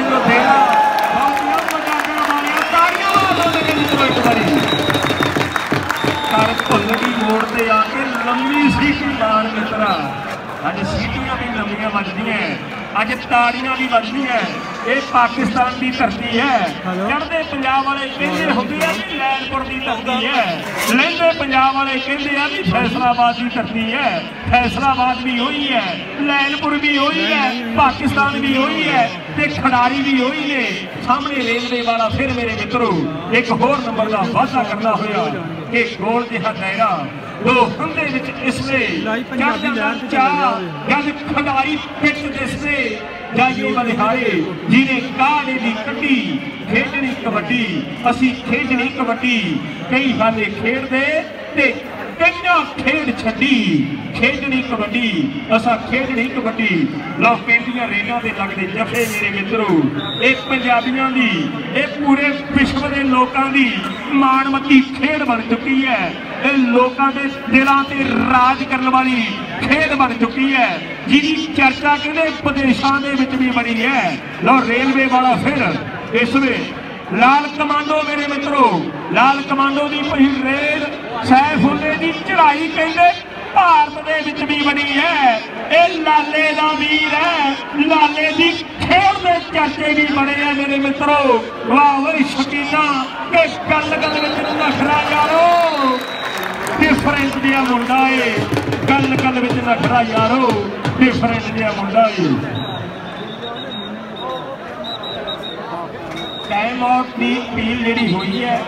ਭੁੱਲ ਮੋੜ ਤੇ ਆ ਕੇ ਲੰਮੀ ਸੀਟੀ ਮਾਰ ਮਿੱਤਰਾ। ਅੱਜ ਸੀਟੀਆਂ ਵੀ ਲੰਮੀਆਂ ਵੱਜਦੀਆਂ। ਅੱਜ ਤਾੜੀਆਂ ਵੀ ਵੱਜਦੀਆਂ ਇਹ ਪਾਕਿਸਤਾਨ ਦੀ ਧਰਤੀ ਹੈ। ਚੜ੍ਹਦੇ ਪੰਜਾਬ ਵਾਲੇ ਕਹਿੰਦੇ ਹੁੰਦੇ ਆ ਕਿ ਲੈਲਪੁਰ ਦੀ ਧਰਤੀ ਹੈ। ਲਹਿੰਦੇ ਪੰਜਾਬ ਵਾਲੇ ਕਹਿੰਦੇ ਆ ਕਿ ਫੈਸਲਾਬਾਦ ਦੀ ਧਰਤੀ ਹੈ। ਫੈਸਲਾਬਾਦ ਵੀ ਹੋਈ ਹੈ। ਲੈਲਪੁਰ ਵੀ ਹੋਈ ਹੈ। ਪਾਕਿਸਤਾਨ ਵੀ ਹੋਈ ਹੈ ਤੇ ਖਿਡਾਰੀ ਵੀ ਹੋਈ ਨੇ। ਸਾਹਮਣੇ ਰੇਲਵੇ ਵਾਲਾ ਫਿਰ ਮੇਰੇ ਮਿੱਤਰੋ ਇੱਕ ਹੋਰ ਨੰਬਰ ਦਾ ਵਾਅਦਾ ਕਰਦਾ ਹੋਇਆ। ਕਿ ਗੋਲ ਜਿਹਾ ਦਾਇਰਾ ਦੋ ਹੰਦੇ ਵਿੱਚ ਇਸ ਲਈ ਲਾਈ ਪੰਜਾਬੀ ਲਹਿਰ ਤੇ ਚਾਹ ਜਦ ਖਿਡਾਰੀ ਪਿੱਟ ਦਿਸਦੇ ਜਾਈਏ ਬਲਿਹਾਰੇ ਜਿਹਨੇ ਕਾੜੇ ਦੀ ਕੱਢੀ ਖੇਡਣੀ ਕਬੱਡੀ ਅਸੀਂ ਖੇਡਣੀ ਕਬੱਡੀ। ਕਈ ਹਾਲੇ ਖੇਡਦੇ ਤੇ ਕਈਆਂ ਖੇਡ ਛੱਡੀ ਖੇਡਣੀ ਕਬੱਡੀ ਅਸਾਂ ਖੇਡਣੀ ਕਬੱਡੀ। ਲਓ ਪੈਂਦੀਆਂ ਰੇਲਾਂ ਦੇ ਲੱਗਦੇ ਜਫੇ ਮੇਰੇ ਮਿੱਤਰੋ ਇਹ ਪੰਜਾਬੀਆਂ ਦੀ ਇਹ ਪੂਰੇ ਵਿਸ਼ਵ ਦੇ ਲੋਕਾਂ ਦੀ ਮਾਣਮੱਤੀ ਖੇਡ ਬਣ ਚੁੱਕੀ ਹੈ। ਇਹ ਲੋਕਾਂ ਦੇ ਦਿਲਾਂ ਤੇ ਰਾਜ ਕਰਨ ਵਾਲੀ ਖੇਡ ਬਣ ਚੁੱਕੀ ਹੈ, ਜਿਹਦੀ ਚਰਚਾ ਕਹਿੰਦੇ ਵਿਦੇਸ਼ਾਂ ਦੇ ਵਿੱਚ ਵੀ ਬਣੀ ਹੈ। ਲਓ, ਰੇਲਵੇ ਵਾਲਾ ਫਿਰ ਇਸ ਵੇ। ਲਾਲ ਕਮਾਂਡੋ ਮੇਰੇ ਮਿੱਤਰੋ, ਲਾਲ ਕਮਾਂਡੋ ਦੀ ਪਹਿਲ ਰੇਲ ਸੈਫੁੱਲੇ ਦੀ ਚੜ੍ਹਾਈ ਕਹਿੰਦੇ ਭਾਰਤ ਦੇ ਵਿੱਚ ਵੀ ਬਣੀ ਹੈ। ਇਹ ਲਾਲੇ ਦਾ ਵੀਰ ਹੈ, ਲਾਲੇ ਦੀ ਖੇਡ ਦੇ ਚਰਚੇ ਵੀ ਬਣੇ ਆ ਮੇਰੇ ਮਿੱਤਰੋ। ਵਾਹ ਓਏ, ਸ਼ਕੀਨਾ ਕਿ ਗੱਲ ਗੱਲ ਵਿੱਚ ਨਖਰਾ ਯਾਰੋ ਡਿਫਰੈਂਟ ਜਿਹਾ ਮੁੰਡਾ ਏ। ਗੱਲ ਗੱਲ ਵਿੱਚ ਨਖਰਾ ਯਾਰੋ ਡਿਫਰੈਂਟ ਜਿਹਾ ਮੁੰਡਾ ਏ। ਟਾਈਮ ਆਊਟ ਦੀ ਪੀਲ ਜਿਹੜੀ ਹੋਈ ਹੈ,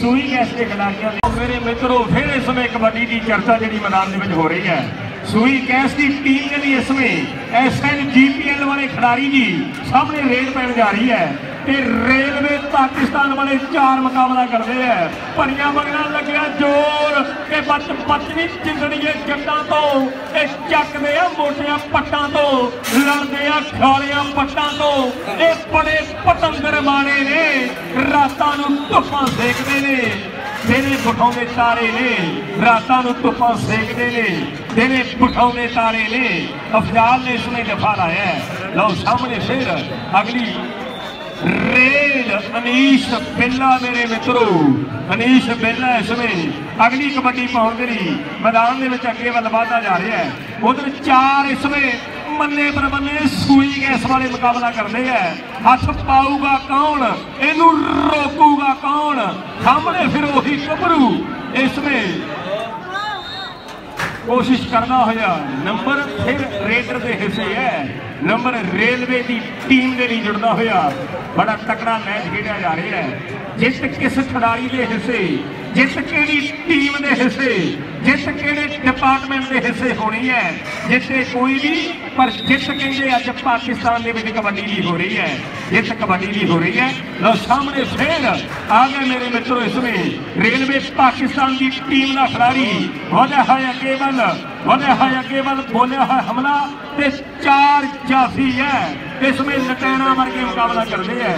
ਸੂਈ ਗੈਸ ਦੇ ਖਿਡਾਰੀਆਂ ਦੇ। ਮੇਰੇ ਮਿੱਤਰੋ, ਫਿਰ ਇਸ ਸਮੇਂ ਕਬੱਡੀ ਦੀ ਚਰਚਾ ਜਿਹੜੀ ਮੈਦਾਨ ਦੇ ਵਿੱਚ ਹੋ ਰਹੀ ਹੈ। ਸੂਈ ਗੈਸ ਦੀ ਟੀਮ ਜਿਹੜੀ ਇਸ ਸਮੇਂ ਐਸਐਨ ਵਾਲੇ ਖਿਡਾਰੀ ਜੀ ਸਾਹਮਣੇ ਰੇਡ ਪੈਣ ਜਾ ਰਹੀ ਹੈ। ਤੇ ਰੇਲਵੇ ਪਾਕਿਸਤਾਨ ਵਾਲੇ ਚਾਰ ਮੁਕਾਬਲਾ ਕਰਦੇ ਆ। ਭਰੀਆਂ ਮੰਗਣਾ ਲੱਗਿਆ, ਜ਼ੋਰ ਕਿ ਬੱਚ ਬੱਚ ਨਹੀਂ ਚਿੰਦੜੀਏ ਜੱਟਾਂ ਤੋਂ। ਇਹ ਚੱਕਦੇ ਆ ਮੋਟੀਆਂ ਪੱਟਾਂ ਤੋਂ, ਲੜਦੇ ਆ ਖਾਲੀਆਂ ਪੱਟਾਂ ਤੋਂ। ਇਹ ਬੜੇ ਪਤੰਦਰ ਮਾਰੇ ਨੇ, ਰਾਤਾਂ ਨੂੰ ਧੁੱਪਾਂ ਸੇਕਦੇ ਨੇ। ਦਿਨੇ ਬਿਠਾਉਂਦੇ ਤਾਰੇ ਨੇ, ਰਾਤਾਂ ਨੂੰ ਧੁੱਪਾਂ ਸੇਕਦੇ ਨੇ। ਦਿਨੇ ਬਿਠਾਉਂਦੇ ਤਾਰੇ ਨੇ। ਅਫਜ਼ਾਲ ਨੇ ਇਸਨੇ ਦਫਾ ਲਾਇਆ। ਹੈ। ਲਓ ਸਾਹਮਣੇ ਫਿਰ ਅਗਲੀ ਰੇਲ ਅਨੀਸ਼ ਬਿੱਲਾ ਮੇਰੇ ਮਿੱਤਰੋ। ਅਨੀਸ਼ ਬਿੱਲਾ ਇਸ ਵੇਲੇ ਅਗਲੀ ਕਬੱਡੀ ਪਾਉਣ ਦੇ ਲਈ ਮੈਦਾਨ ਦੇ ਵਿੱਚ ਅੱਗੇ ਵੱਲ ਵਧਦਾ ਜਾ ਰਿਹਾ ਹੈ। ਉਧਰ ਚਾਰ ਇਸ ਵੇਲੇ ਮੰਨੇ ਪਰਮੰਨੇ ਸੂਈ ਗੈਸ ਵਾਲੇ ਮੁਕਾਬਲਾ ਕਰਦੇ ਆ। ਹੱਥ ਪਾਊਗਾ ਕੌਣ? ਇਹਨੂੰ ਰੋਕੂਗਾ ਕੌਣ? ਸਾਹਮਣੇ ਫਿਰ ਉਹੀ ਗੱਭਰੂ ਇਸ ਵੇਲੇ ਕੋਸ਼ਿਸ਼ ਕਰਦਾ ਹੋਇਆ, ਨੰਬਰ ਫਿਰ ਰੇਡਰ ਦੇ ਹਿੱਸੇ ਹੈ। ਨੰਬਰ ਰੇਲਵੇ ਦੀ ਟੀਮ ਦੇ ਲਈ ਜੁੜਦਾ ਹੋਇਆ, ਬੜਾ ਤਕੜਾ ਮੈਚ ਖੇਡਿਆ ਜਾ ਰਿਹਾ ਹੈ। ਜਿੱਤ ਕਿਸ ਖਿਡਾਰੀ ਦੇ ਹਿੱਸੇ ਜਿੱਤ ਕਿਹੜੀ ਟੀਮ ਦੇ ਹਿੱਸੇ ਜਿੱਤ ਕਿਹੜੇ ਡਿਪਾਰਟਮੈਂਟ ਦੇ ਹਿੱਸੇ ਹੋਣੀ ਹੈ ਜਿੱਤੇ ਕੋਈ ਵੀ ਪਰ ਜਿੱਤ ਕਹਿੰਦੇ ਅੱਜ ਪਾਕਿਸਤਾਨ ਦੇ ਵਿੱਚ ਕਬੱਡੀ ਦੀ ਹੋ ਰਹੀ ਹੈ ਜਿੱਤ ਕਬੱਡੀ ਦੀ ਹੋ ਰਹੀ ਹੈ ਲਓ ਸਾਹਮਣੇ ਫੇਰ ਆ ਗਏ ਮੇਰੇ ਮਿੱਤਰੋ ਇਸ ਵਿੱਚ ਰੇਲਵੇ ਪਾਕਿਸਤਾਨ ਦੀ ਟੀਮ ਦਾ ਖਿਡਾਰੀ ਵਧਿਆ ਹੋਇਆ ਅੱਗੇ ਵੱਲ ਵਧਿਆ ਹੋਇਆ ਅੱਗੇ ਵੱਲ ਬੋਲਿਆ ਹੋਇਆ ਹਮਲਾ ਤੇ ਚਾਰ ਜਾਫੀ ਹੈ ਇਸ ਵਿੱਚ ਲਟੈਣਾ ਵਰਗੇ ਮੁਕਾਬਲਾ ਕਰਦੇ ਹੈ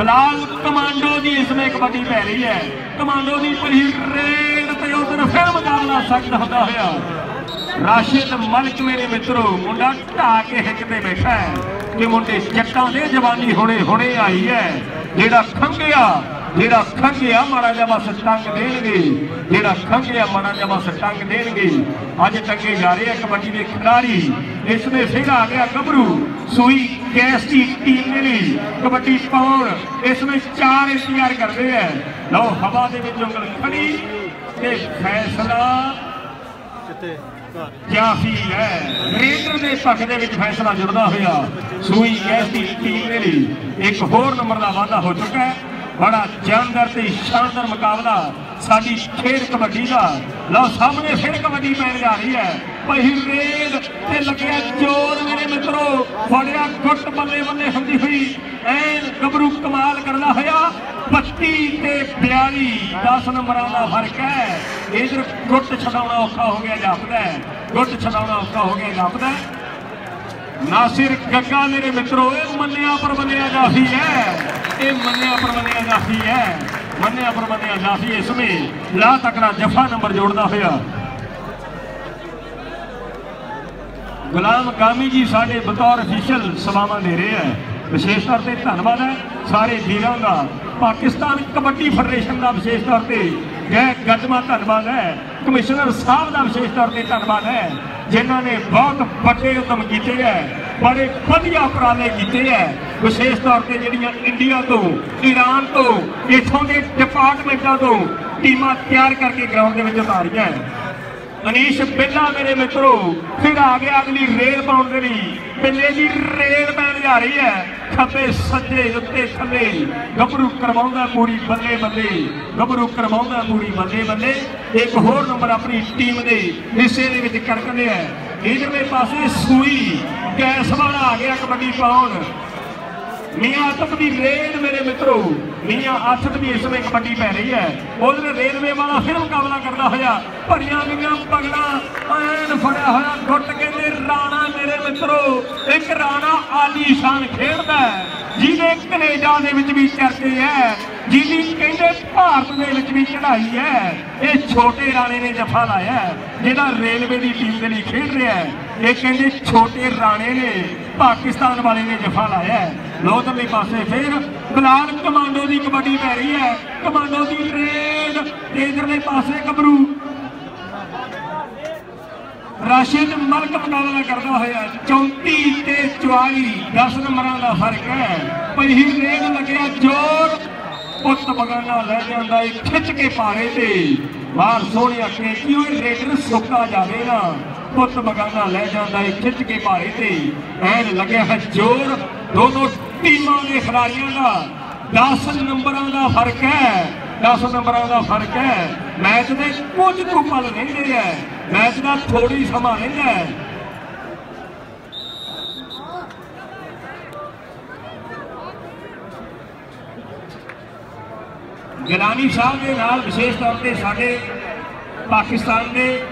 ਬਲਾਲ ਕਮਾਂਡੋ ਦੀ ਇਸ ਵਿੱਚ ਕਬੱਡੀ ਪੈ ਰਹੀ ਹੈ। ਕਮਾਂਡੋ ਦੀ ਪਹੀ ਰੇਡ ਤੇ ਉਧਰ ਫਿਰ ਮੁਕਾਬਲਾ ਸਖਤ ਹੁੰਦਾ ਹੋਇਆ। ਰਾਸ਼ਿਦ ਮਲਕ ਮੇਰੇ ਮਿੱਤਰੋ, ਮੁੰਡਾ ਢਾ ਕੇ ਹਿੱਕ ਤੇ ਬੈਠਾ ਹੈ ਕਿ ਮੁੰਡੇ ਜੱਟਾਂ ਦੇ ਜਵਾਨੀ ਹੁਣੇ ਹੁਣੇ ਆਈ ਹੈ, ਜਿਹੜਾ ਖੰਗਿਆ ਜਿਹੜਾ ਖੰਗਿਆ ਮਾੜਾ ਜਮਾ ਸਟੰਗ ਦੇਣਗੇ। ਜਿਹੜਾ ਖੰਗਿਆ ਮਾੜਾ ਜਿਹਾ ਬਸ ਦੇਣਗੇ। ਅੱਜ ਟੰਗੇ ਜਾ ਰਹੇ ਆ ਕਬੱਡੀ ਦੇ ਖਿਡਾਰੀ। ਇਸ ਨੇ ਫਿਰ ਆ ਗਿਆ ਗੱਭਰੂ। ਸੂਈ ਗੈਸ ਦੀ ਟੀਮ ਨੇ ਲਈ ਕਬੱਡੀ ਪਾਉਣ। ਇਸ ਵਿੱਚ ਚਾਰ ਇੰਤਜ਼ਾਰ ਕਰਦੇ ਆ। ਲਓ, ਹਵਾ ਦੇ ਵਿੱਚ ਉਂਗਲ ਖੜੀ ਤੇ ਫੈਸਲਾ ਕਿਤੇ ਜਾਫੀ ਹੈ। ਰੇਡਰ ਦੇ ਪੱਖ ਦੇ ਵਿੱਚ ਫੈਸਲਾ ਜੁੜਦਾ ਹੋਇਆ। ਸੂਈ ਗੈਸ ਦੀ ਟੀਮ ਦੇ ਲਈ। ਇੱਕ ਹੋਰ ਨੰਬਰ ਦਾ ਵਾਅਦਾ ਹੋ ਚੁੱਕਾ ਹੈ। ਬੜਾ ਜਾਨਦਾਰ ਤੇ ਸ਼ਾਨਦਾਰ ਮੁਕਾਬਲਾ, ਸਾਡੀ ਖੇਡ ਕਬੱਡੀ ਦਾ। ਲਓ, ਸਾਹਮਣੇ ਫਿਰ ਕਬੱਡੀ ਪੈਣ ਜਾ ਰਹੀ ਹੈ। ਪਹਿਲ ਰੇਡ ਤੇ ਲੱਗਿਆ ਜੋਰ ਮੇਰੇ ਮਿੱਤਰੋ। ਫੜਿਆ ਗੁੱਟ ਬੱਲੇ ਬੱਲੇ ਹੁੰਦੀ ਹੋਈ। ਐਨ ਗੱਭਰੂ ਕਮਾਲ ਕਰਦਾ ਹੋਇਆ। 32 ਤੇ 42 10 ਨੰਬਰਾਂ ਦਾ ਫ਼ਰਕ ਹੈ। ਇਧਰ ਗੁੱਟ ਛਡਾਉਣਾ ਔਖਾ ਹੋ ਗਿਆ, ਜਾਪਦਾ ਹੈ। ਗੁੱਟ ਛਡਾਉਣਾ ਔਖਾ ਹੋ ਗਿਆ, ਜਾਪਦਾ ਹੈ। ਨਾਸਿਰ ਗੱਗਾ, ਮੇਰੇ ਮਿੱਤਰੋ, ਇਹ ਮੰਨਿਆ ਪਰ ਮੰਨਿਆ ਜਾਫੀ ਹੈ ਇਹ ਮੰਨਿਆ ਪਰ ਮੰਨਿਆ ਜਾਫੀ ਹੈ। ਮੰਨਿਆ ਪਰ ਮੰਨਿਆ ਇਸ ਵਿੱਚ ਲਾ ਤਕੜਾ ਜਫਾ ਨੰਬਰ ਜੋੜਦਾ ਹੋਇਆ। ਗੁਲਾਮ ਕਾਮੀ ਜੀ ਸਾਡੇ ਬਤੌਰ ਅਫੀਸ਼ੀਅਲ ਸਲਾਮਾਂ ਦੇ ਰਹੇ ਹੈ। ਵਿਸ਼ੇਸ਼ ਤੌਰ ਤੇ ਧੰਨਵਾਦ ਹੈ। ਸਾਰੇ ਵੀਰਾਂ ਦਾ ਪਾਕਿਸਤਾਨ ਕਬੱਡੀ ਫੈਡਰੇਸ਼ਨ ਦਾ ਵਿਸ਼ੇਸ਼ ਤੌਰ ਤੇ ਗੈਰ ਗੱਜਮਾ ਧੰਨਵਾਦ ਹੈ, ਕਮਿਸ਼ਨਰ ਸਾਹਿਬ ਦਾ ਵਿਸ਼ੇਸ਼ ਤੌਰ ਤੇ ਧੰਨਵਾਦ ਹੈ, ਜਿਨ੍ਹਾਂ ਨੇ ਬਹੁਤ ਵੱਡੇ ਉਦਮ ਕੀਤੇ ਹੈ, ਬੜੇ ਵਧੀਆ ਉਪਰਾਲੇ ਕੀਤੇ ਹੈ। ਵਿਸ਼ੇਸ਼ ਤੌਰ ਤੇ ਜਿਹੜੀਆਂ ਇੰਡੀਆ ਤੋਂ, ਈਰਾਨ ਤੋਂ, ਇਥੋਂ ਦੇ ਡਿਪਾਰਟਮੈਂਟਾਂ ਤੋਂ ਟੀਮਾਂ ਤਿਆਰ ਕਰਕੇ ਗਰਾਊਂਡ ਦੇ ਵਿੱਚ ਉਤਾਰੀਆਂ ਅਨੀਸ਼ ਬਿੱਲਾ ਮੇਰੇ ਮਿੱਤਰੋ, ਫਿਰ ਆ ਗਿਆ ਅਗਲੀ ਰੇਲ ਪਾਉਣ ਦੇ ਲਈ। ਬਿੱਲੇ ਦੀ ਰੇਲ ਪੈਣ ਜਾ ਰਹੀ ਹੈ। ਖੱਬੇ ਸੱਜੇ ਉੱਤੇ ਥੱਲੇ। ਗੱਭਰੂ ਕਰਵਾਉਂਦਾ ਪੂਰੀ ਬੱਲੇ ਬੱਲੇ। ਗੱਭਰੂ ਕਰਵਾਉਂਦਾ ਪੂਰੀ ਬੱਲੇ ਬੱਲੇ। ਇੱਕ ਹੋਰ ਨੰਬਰ ਆਪਣੀ ਟੀਮ ਦੇ ਹਿੱਸੇ ਦੇ ਵਿੱਚ ਕੜਕਦੇ ਹੈ। ਇਧਰਲੇ ਪਾਸੇ ਸੂਈ, ਗੈਸ ਵਾਲਾ ਆ ਗਿਆ ਕਬੱਡੀ ਪਾਉਣ। ਮੀਆਂ ਆਤਮ ਦੀ ਰੇਡ ਮੇਰੇ ਮਿੱਤਰੋ, ਮੀਆਂ ਆਤਮ ਦੀ ਇਸ ਸਮੇਂ ਕਬੱਡੀ ਪੈ ਰਹੀ ਹੈ। ਉਹਦੇ ਰੇਲਵੇ ਵਾਲਾ ਫਿਰ ਮੁਕਾਬਲਾ ਕਰਦਾ ਹੋਇਆ। ਭਰੀਆਂ ਗਈਆਂ ਪਗੜਾਂ ਐਨ ਫੜਿਆ ਹੋਇਆ। ਗੁੱਟ ਕਹਿੰਦੇ, ਰਾਣਾ ਮੇਰੇ ਮਿੱਤਰੋ, ਇੱਕ ਰਾਣਾ ਆਲੀਸ਼ਾਨ ਖੇਡਦਾ ਜਿਹਦੇ ਕੈਨੇਡਾ ਦੇ ਵਿੱਚ ਵੀ ਚਰਚੇ ਹੈ। ਜਿਹਦੀ ਕਹਿੰਦੇ ਭਾਰਤ ਦੇ ਵਿੱਚ ਵੀ ਚੜ੍ਹਾਈ ਹੈ। ਇਹ ਛੋਟੇ ਰਾਣੇ ਨੇ ਜਫਾ ਲਾਇਆ ਜਿਹੜਾ ਰੇਲਵੇ ਦੀ ਟੀਮ ਦੇ ਲਈ ਖੇਡ ਰਿਹਾ ਹੈ। ਇਹ ਕਹਿੰਦੇ ਛੋਟੇ ਰਾਣੇ ਨੇ ਪਾਕਿਸਤਾਨ ਵਾਲੇ ਨੇ ਜਫਾ ਲਾਇਆ ਲੋਧਰਲੇ ਪਾਸੇ ਫਿਰ ਬਲਾਲ ਕਮਾਂਡੋ ਦੀ ਕਬੱਡੀ ਪੈ ਰਹੀ ਹੈ। ਕਮਾਂਡੋ ਦੀ ਰੇਡ ਇਧਰਲੇ ਪਾਸੇ ਗੱਭਰੂ ਰਾਸ਼ਿਦ ਮਲਕ ਮੁਕਾਬਲਾ ਕਰਦਾ ਹੋਇਆ 34 ਤੇ 44 10 ਨੰਬਰਾਂ ਦਾ ਫ਼ਰਕ ਹੈ। ਪਹਿੀ ਰੇਡ ਲੱਗਿਆ ਜ਼ੋਰ, ਪੁੱਤ ਬਗਾਨਾ ਲੈ ਜਾਂਦਾ ਏ ਖਿੱਚ ਕੇ ਪਾਰੇ ਤੇ। ਬਾਹਰ ਸੋਹਣਿਆ ਕੇਕੀ ਹੋਏ ਰੇਡਰ ਸੁੱਕਾ ਜਾਵੇ ਨਾ? ਪੁੱਤ ਬਗਾਨਾ ਲੈ ਜਾਂਦਾ ਏ, ਖਿੱਚ ਕੇ ਪਾਰੇ ਤੇ ਐਨ ਲੱਗਿਆ ਹੈ ਜ਼ੋਰ। ਦੋਨੋਂ ਟੀਮਾਂ ਦੇ ਖਿਡਾਰੀਆਂ ਦਾ 10 ਨੰਬਰਾਂ ਦਾ ਫ਼ਰਕ ਹੈ 10 ਨੰਬਰਾਂ ਦਾ ਫ਼ਰਕ ਹੈ। ਮੈਚ ਦੇ ਕੁਝ ਕੁ ਪਲ ਰਹਿੰਦੇ ਹੈ ਮੈਚ ਦਾ ਥੋੜੀ ਸਮਾਂ ਰਹਿੰਦਾ ਹੈ। ਗਿਲਾਨੀ ਸਾਹਿਬ ਦੇ ਨਾਲ, ਵਿਸ਼ੇਸ਼ ਤੌਰ ਤੇ ਸਾਡੇ ਪਾਕਿਸਤਾਨ ਦੇ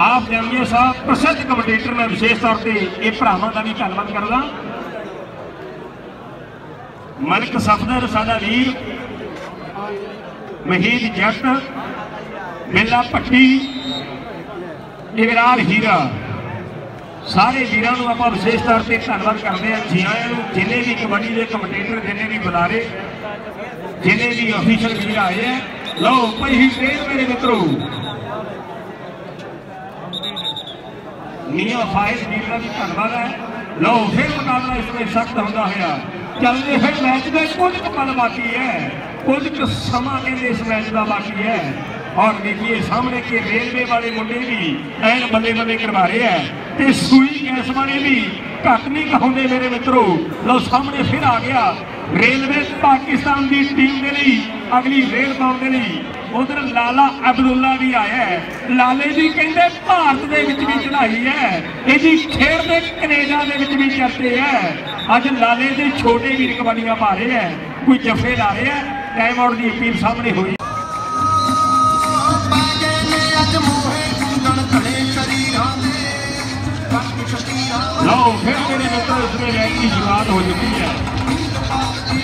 ਆਪ ਜਮੀਆ ਸਾਹਿਬ ਪ੍ਰਸਿੱਧ ਕਮੈਂਟੇਟਰ ਮੈਂ ਵਿਸ਼ੇਸ਼ ਤੌਰ ਤੇ ਇਹ ਭਰਾਵਾਂ ਦਾ ਵੀ ਧੰਨਵਾਦ ਕਰਦਾ। ਮਲਕ ਸਫਦਰ ਸਾਡਾ ਵੀਰ, ਮਹੀਦ ਜੱਟ, ਮੇਲਾ ਭੱਟੀ ਇਵਰਾਲ ਹੀਰਾ। ਸਾਰੇ ਵੀਰਾਂ ਨੂੰ ਆਪਾਂ ਵਿਸ਼ੇਸ਼ ਤੌਰ ਤੇ ਧੰਨਵਾਦ ਕਰਦੇ ਹਾਂ। ਜੀ ਆਇਆਂ ਨੂੰ, ਜਿੰਨੇ ਵੀ ਕਬੱਡੀ ਦੇ ਕਮੈਂਟੇਟਰ ਜਿੰਨੇ ਵੀ ਬੁਲਾਰੇ, ਜਿੰਨੇ ਵੀ ਅਫੀਸ਼ਲ ਵੀਰ ਆਏ ਹੈ ਲਓ ਪਹਿਲੀ ਟ੍ਰੇਨ ਮੇਰੇ ਮਿੱਤਰੋ। ਮੀਆਂ ਫਾਇਜ਼ ਵੀਰ ਦਾ ਧੰਨਵਾਦ ਹੈ। ਲਓ, ਫਿਰ ਮੁਕਾਬਲਾ ਇਸ ਵਿੱਚ ਸਖਤ ਹੁੰਦਾ ਹੋਇਆ। ਚੱਲਦੇ ਫਿਰ ਮੈਚ ਦੇ ਕੁਝ ਕੁ ਪਲ ਬਾਕੀ ਹੈ। ਕੁਝ ਕੁ ਸਮਾਂ ਕਹਿੰਦੇ ਇਸ ਮੈਚ ਦਾ ਬਾਕੀ ਹੈ। ਔਰ ਦੇਖੀਏ, ਸਾਹਮਣੇ ਕਿ ਰੇਲਵੇ ਵਾਲੇ ਮੁੰਡੇ ਵੀ ਐਨ ਬੱਲੇ ਬੱਲੇ ਕਰਵਾ ਰਹੇ ਹੈ। ਤੇ ਸੂਈ ਗੈਸ ਵਾਲੇ ਵੀ ਘੱਟ ਨਹੀਂ ਕਹਾਉਂਦੇ ਮੇਰੇ ਮਿੱਤਰੋ। ਲਓ, ਸਾਹਮਣੇ ਫਿਰ ਆ ਗਿਆ ਰੇਲਵੇ ਪਾਕਿਸਤਾਨ ਦੀ ਟੀਮ ਦੇ ਲਈ ਅਗਲੀ ਰੇਲ ਪਾਉਣ ਦੇ ਲਈ। ਉਧਰ ਲਾਲਾ ਅਬਦੁੱਲਾ ਵੀ ਆਇਆ ਲਾਲੇ ਦੀ ਕਹਿੰਦੇ ਭਾਰਤ ਦੇ ਵਿੱਚ ਵੀ ਚੜਾਈ ਹੈ। ਇਹਦੀ ਖੇਡ ਦੇ ਕੈਨੇਡਾ ਦੇ ਵਿੱਚ ਵੀ ਚਰਚੇ ਹੈ। ਅੱਜ ਲਾਲੇ ਦੇ ਛੋਟੇ ਵੀਰ ਕਬੱਡੀਆਂ ਪਾ ਰਹੇ ਹੈ। ਕੋਈ ਜਫੇ ਲਾ ਰਹੇ ਹੈ। ਟਾਈਮ ਆਊਟ ਦੀ ਅਪੀਲ ਸਾਹਮਣੇ ਹੋਈ। ਲਓ, ਫਿਰ ਮੇਰੇ ਮਿੱਤਰ ਇਸ ਵੇਲੇ ਮੈਚ ਦੀ ਸ਼ੁਰੂਆਤ ਹੋ ਚੁੱਕੀ ਹੈ।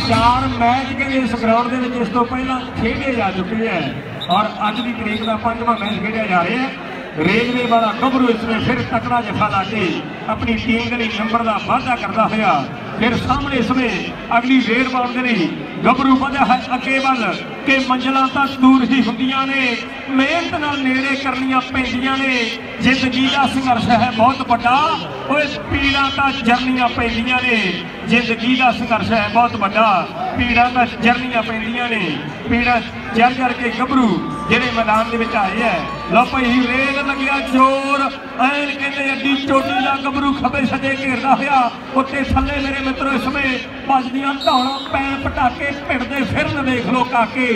ਚਾਰ ਮੈਚ ਕਿਹੜੇ ਇਸ ਗਰਾਊਂਡ ਦੇ ਵਿੱਚ ਇਸ ਤੋਂ ਪਹਿਲਾਂ ਖੇਡੇ ਜਾ ਚੁੱਕੇ ਹੈ। ਔਰ ਅੱਜ ਦੀ ਤਰੀਕ ਦਾ ਪੰਜਵਾਂ ਮੈਚ ਖੇਡਿਆ ਜਾ ਰਿਹਾ ਹੈ। ਰੇਲਵੇ ਵਾਲਾ ਗੱਭਰੂ ਇਸ ਵੇਲੇ ਫਿਰ ਤਕੜਾ ਜਫਾ ਲਾ ਕੇ ਆਪਣੀ ਟੀਮ ਦੇ ਲਈ ਨੰਬਰ ਦਾ ਵਾਅਦਾ ਕਰਦਾ ਹੋਇਆ। ਫਿਰ ਸਾਹਮਣੇ ਇਸ ਵੇਲੇ ਅਗਲੀ ਰੇਡ ਪਾਉਣ ਦੇ ਲਈ ਗੱਭਰੂ ਵਧਿਆ ਹੈ ਅੱਗੇ ਵੱਲ ਕਿ ਮੰਜ਼ਲਾਂ ਤਾਂ ਦੂਰ ਹੀ ਹੁੰਦੀਆਂ ਨੇ, ਮਿਹਨਤ ਨਾਲ ਨੇੜੇ ਕਰਨੀਆਂ ਪੈਂਦੀਆਂ ਨੇ। ਜ਼ਿੰਦਗੀ ਦਾ ਸੰਘਰਸ਼ ਹੈ ਬਹੁਤ ਵੱਡਾ, ਓਏ ਪੀੜਾਂ ਤਾਂ ਜਰਨੀਆਂ ਪੈਂਦੀਆਂ ਨੇ। ਜ਼ਿੰਦਗੀ ਦਾ ਸੰਘਰਸ਼ ਹੈ ਬਹੁਤ ਵੱਡਾ, ਪੀੜਾਂ ਤਾਂ ਜਰਨੀਆਂ ਪੈਂਦੀਆਂ ਨੇ। ਪੀੜਾਂ ਜਰ ਜਰ ਕੇ ਗੱਭਰੂ ਜਿਹੜੇ ਮੈਦਾਨ ਦੇ ਵਿੱਚ ਆਏ ਐ ਲੋ ਭਈ ਰੇਲ ਲੱਗਿਆ ਜ਼ੋਰ। ਐਨ ਕਹਿੰਦੇ ਅੱਡੀ ਚੋਟੀ ਦਾ ਗੱਭਰੂ ਖੱਬੇ ਸੱਜੇ ਘੇਰਦਾ ਹੋਇਆ। ਉੱਤੇ ਥੱਲੇ ਮੇਰੇ ਮਿੱਤਰੋ, ਇਸ ਸਮੇਂ ਵੱਜਦੀਆਂ ਧੌਣਾ ਪੈਣ ਪਟਾਕੇ ਭਿੜਦੇ ਫਿਰਨ ਦੇਖ ਲੋ ਕਾਕੇ।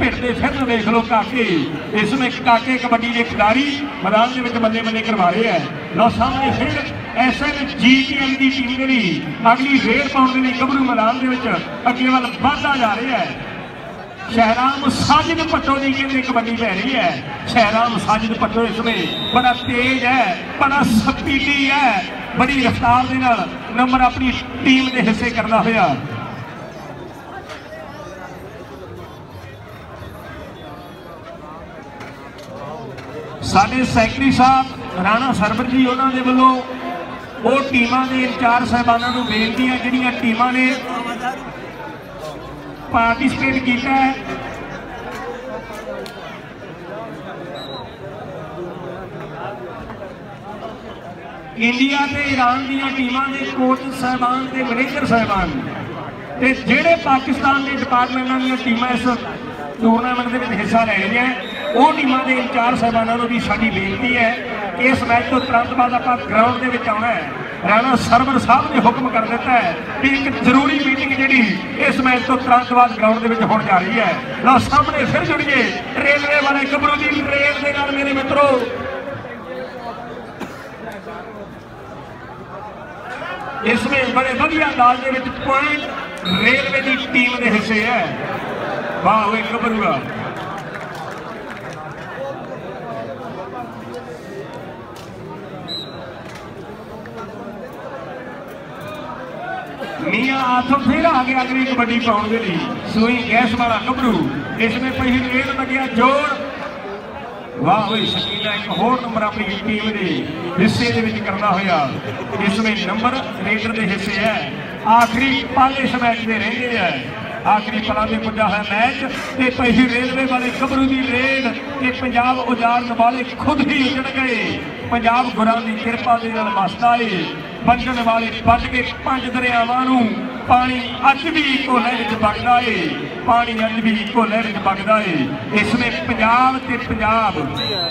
ਭਿੜਦੇ ਫਿਰਨ ਦੇਖ ਲੋ ਕਾਕੇ। ਇਸ ਸਮੇਂ ਕਾਕੇ ਕਬੱਡੀ ਦੇ ਖਿਡਾਰੀ ਮੈਦਾਨ ਦੇ ਵਿੱਚ ਬੱਲੇ ਬੱਲੇ ਕਰਵਾ ਰਹੇ ਐ ਲੋ ਸਾਹਮਣੇ ਫਿਰ ਐਸਐਨ ਜੀਟੀਐਮ ਦੀ ਟੀਮ ਜਿਹੜੀ ਅਗਲੀ ਰੇਡ ਪਾਉਣ ਦੇ ਲਈ ਗੱਭਰੂ ਮੈਦਾਨ ਦੇ ਵਿੱਚ ਅੱਗੇ ਵੱਲ ਵਧਦਾ ਜਾ ਰਿਹਾ ਹੈ। ਸ਼ਹਿਰਾਮ ਸਾਜਿਦ ਪੱਟੋ ਦੀ ਕਹਿੰਦੇ ਕਬੱਡੀ ਪੈ ਰਹੀ ਹੈ ਸ਼ਹਿਰਾਮ ਸਾਜਿਦ ਪੱਟੋ ਇਸ ਵੇਲੇ ਬੜਾ ਤੇਜ਼ ਹੈ, ਬੜਾ ਸਪੀਡੀ ਹੈ, ਬੜੀ ਰਫ਼ਤਾਰ ਦੇ ਨਾਲ ਨੰਬਰ ਆਪਣੀ ਟੀਮ ਦੇ ਹਿੱਸੇ ਕਰਦਾ ਹੋਇਆ। ਸਾਡੇ ਸੈਕਟਰੀ ਸਾਹਿਬ ਰਾਣਾ ਸਰਵਰ ਜੀ ਉਹਨਾਂ ਦੇ ਵੱਲੋਂ ਉਹ ਟੀਮਾਂ ਦੇ ਇੰਚਾਰਜ ਸਾਹਿਬਾਨਾਂ ਨੂੰ ਬੇਨਤੀ ਹੈ ਜਿਹੜੀਆਂ ਟੀਮਾਂ ਨੇ ਪਾਰਟਿਸਿਪੇਟ ਕੀਤਾ ਹੈ। ਇੰਡੀਆ ਤੇ ਈਰਾਨ ਦੀਆਂ ਟੀਮਾਂ ਦੇ ਕੋਚ ਸਾਹਿਬਾਨ ਤੇ ਮੈਨੇਜਰ ਸਾਹਿਬਾਨ ਤੇ ਜਿਹੜੇ ਪਾਕਿਸਤਾਨ ਦੇ ਡਿਪਾਰਟਮੈਂਟਾਂ ਦੀਆਂ ਟੀਮਾਂ ਇਸ ਟੂਰਨਾਮੈਂਟ ਦੇ ਵਿੱਚ ਹਿੱਸਾ ਲੈ ਰਹੀਆਂ, ਉਹ ਟੀਮਾਂ ਦੇ ਇੰਚਾਰਜ ਸਾਹਿਬਾਨਾਂ ਨੂੰ ਵੀ ਸਾਡੀ ਬੇਨਤੀ ਹੈ ਇਸ ਮੈਚ ਤੋਂ ਤੁਰੰਤ ਬਾਅਦ ਆਪਾਂ ਗਰਾਊਂਡ ਦੇ ਵਿੱਚ ਆਉਣਾ ਹੈ। ਰਾਣਾ ਸਰਵਰ ਸਾਹਿਬ ਨੇ ਹੁਕਮ ਕਰ ਦਿੱਤਾ ਹੈ ਕਿ ਇੱਕ ਜ਼ਰੂਰੀ ਮੀਟਿੰਗ ਜਿਹੜੀ ਇਸ ਮੈਚ ਤੋਂ ਤੁਰੰਤ ਬਾਅਦ ਗਰਾਊਂਡ ਦੇ ਵਿੱਚ ਹੋਣ ਜਾ ਰਹੀ ਹੈ। ਲਓ, ਸਾਹਮਣੇ ਫਿਰ ਜੁੜੀਏ। ਰੇਲਵੇ ਵਾਲੇ ਗੱਭਰੂ ਦੀ ਟ੍ਰੇਨ ਦੇ ਨਾਲ ਮੇਰੇ ਮਿੱਤਰੋ। ਇਸ ਵਿੱਚ ਬੜੇ ਵਧੀਆ ਅੰਦਾਜ਼ ਦੇ ਵਿੱਚ ਪੁਆਇੰਟ ਰੇਲਵੇ ਦੀ ਟੀਮ ਦੇ ਹਿੱਸੇ ਹੈ। ਵਾਹ ਓਏ ਗੱਭਰੂਆ ਮੀਆਂ ਫਿਰ ਆ ਗਿਆ ਅਗਲੀ ਕਬੱਡੀ ਪਾਉਣ ਦੇ ਲਈ। ਸੂਈ ਗੈਸ ਵਾਲਾ ਗੱਭਰੂ ਇਸ ਵਿੱਚ ਪਹਿਲੀ ਰੇਲ ਲੱਗਿਆ ਜੋੜ ਵਾਹ ਓਏ ਸ਼ਕੀਲਾ ਇੱਕ ਹੋਰ ਨੰਬਰ ਆਪਣੀ ਟੀਮ ਦੇ ਹਿੱਸੇ ਦੇ ਵਿੱਚ ਕਰਦਾ ਹੋਇਆ। ਇਸ ਵਿੱਚ ਨੰਬਰ ਰੇਡਰ ਦੇ ਹਿੱਸੇ ਹੈ। ਆਖਰੀ ਪਲ ਮੈਚ ਦੇ ਰਹਿੰਦੇ ਹੈ ਆਖਰੀ ਪਲਾਂ ਦੇ ਪੁੱਜਾ ਹੋਇਆ ਮੈਚ ਤੇ ਪਹਿਲੀ ਰੇਲਵੇ ਵਾਲੇ ਗੱਭਰੂ ਦੀ ਰੇਡ ਤੇ ਪੰਜਾਬ ਉਜਾੜਨ ਵਾਲੇ ਖੁਦ ਹੀ ਉਜੜ ਗਏ। ਪੰਜਾਬ ਗੁਰਾਂ ਦੀ ਕਿਰਪਾ ਦੇ ਨਾਲ ਮਸਤਾ ਏ ਬੰਜਣ ਵਾਲੇ ਵੱਜ ਕੇ ਪੰਜ ਦਰਿਆਵਾਂ ਨੂੰ ਪਾਣੀ ਅੱਜ ਵੀ ਇੱਕੋ ਲਹਿਰ ਵਿੱਚ ਵਗਦਾ ਏ। ਪਾਣੀ ਅੱਜ ਵੀ ਇੱਕੋ ਲਹਿਰ ਵਿੱਚ ਵਗਦਾ ਏ। ਇਸ ਵਿੱਚ ਪੰਜਾਬ ਤੇ ਪੰਜਾਬ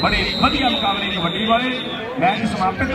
ਬੜੇ ਵਧੀਆ ਮੁਕਾਬਲੇ ਕਬੱਡੀ ਵਾਲੇ। ਮੈਚ ਸਮਾਪਤ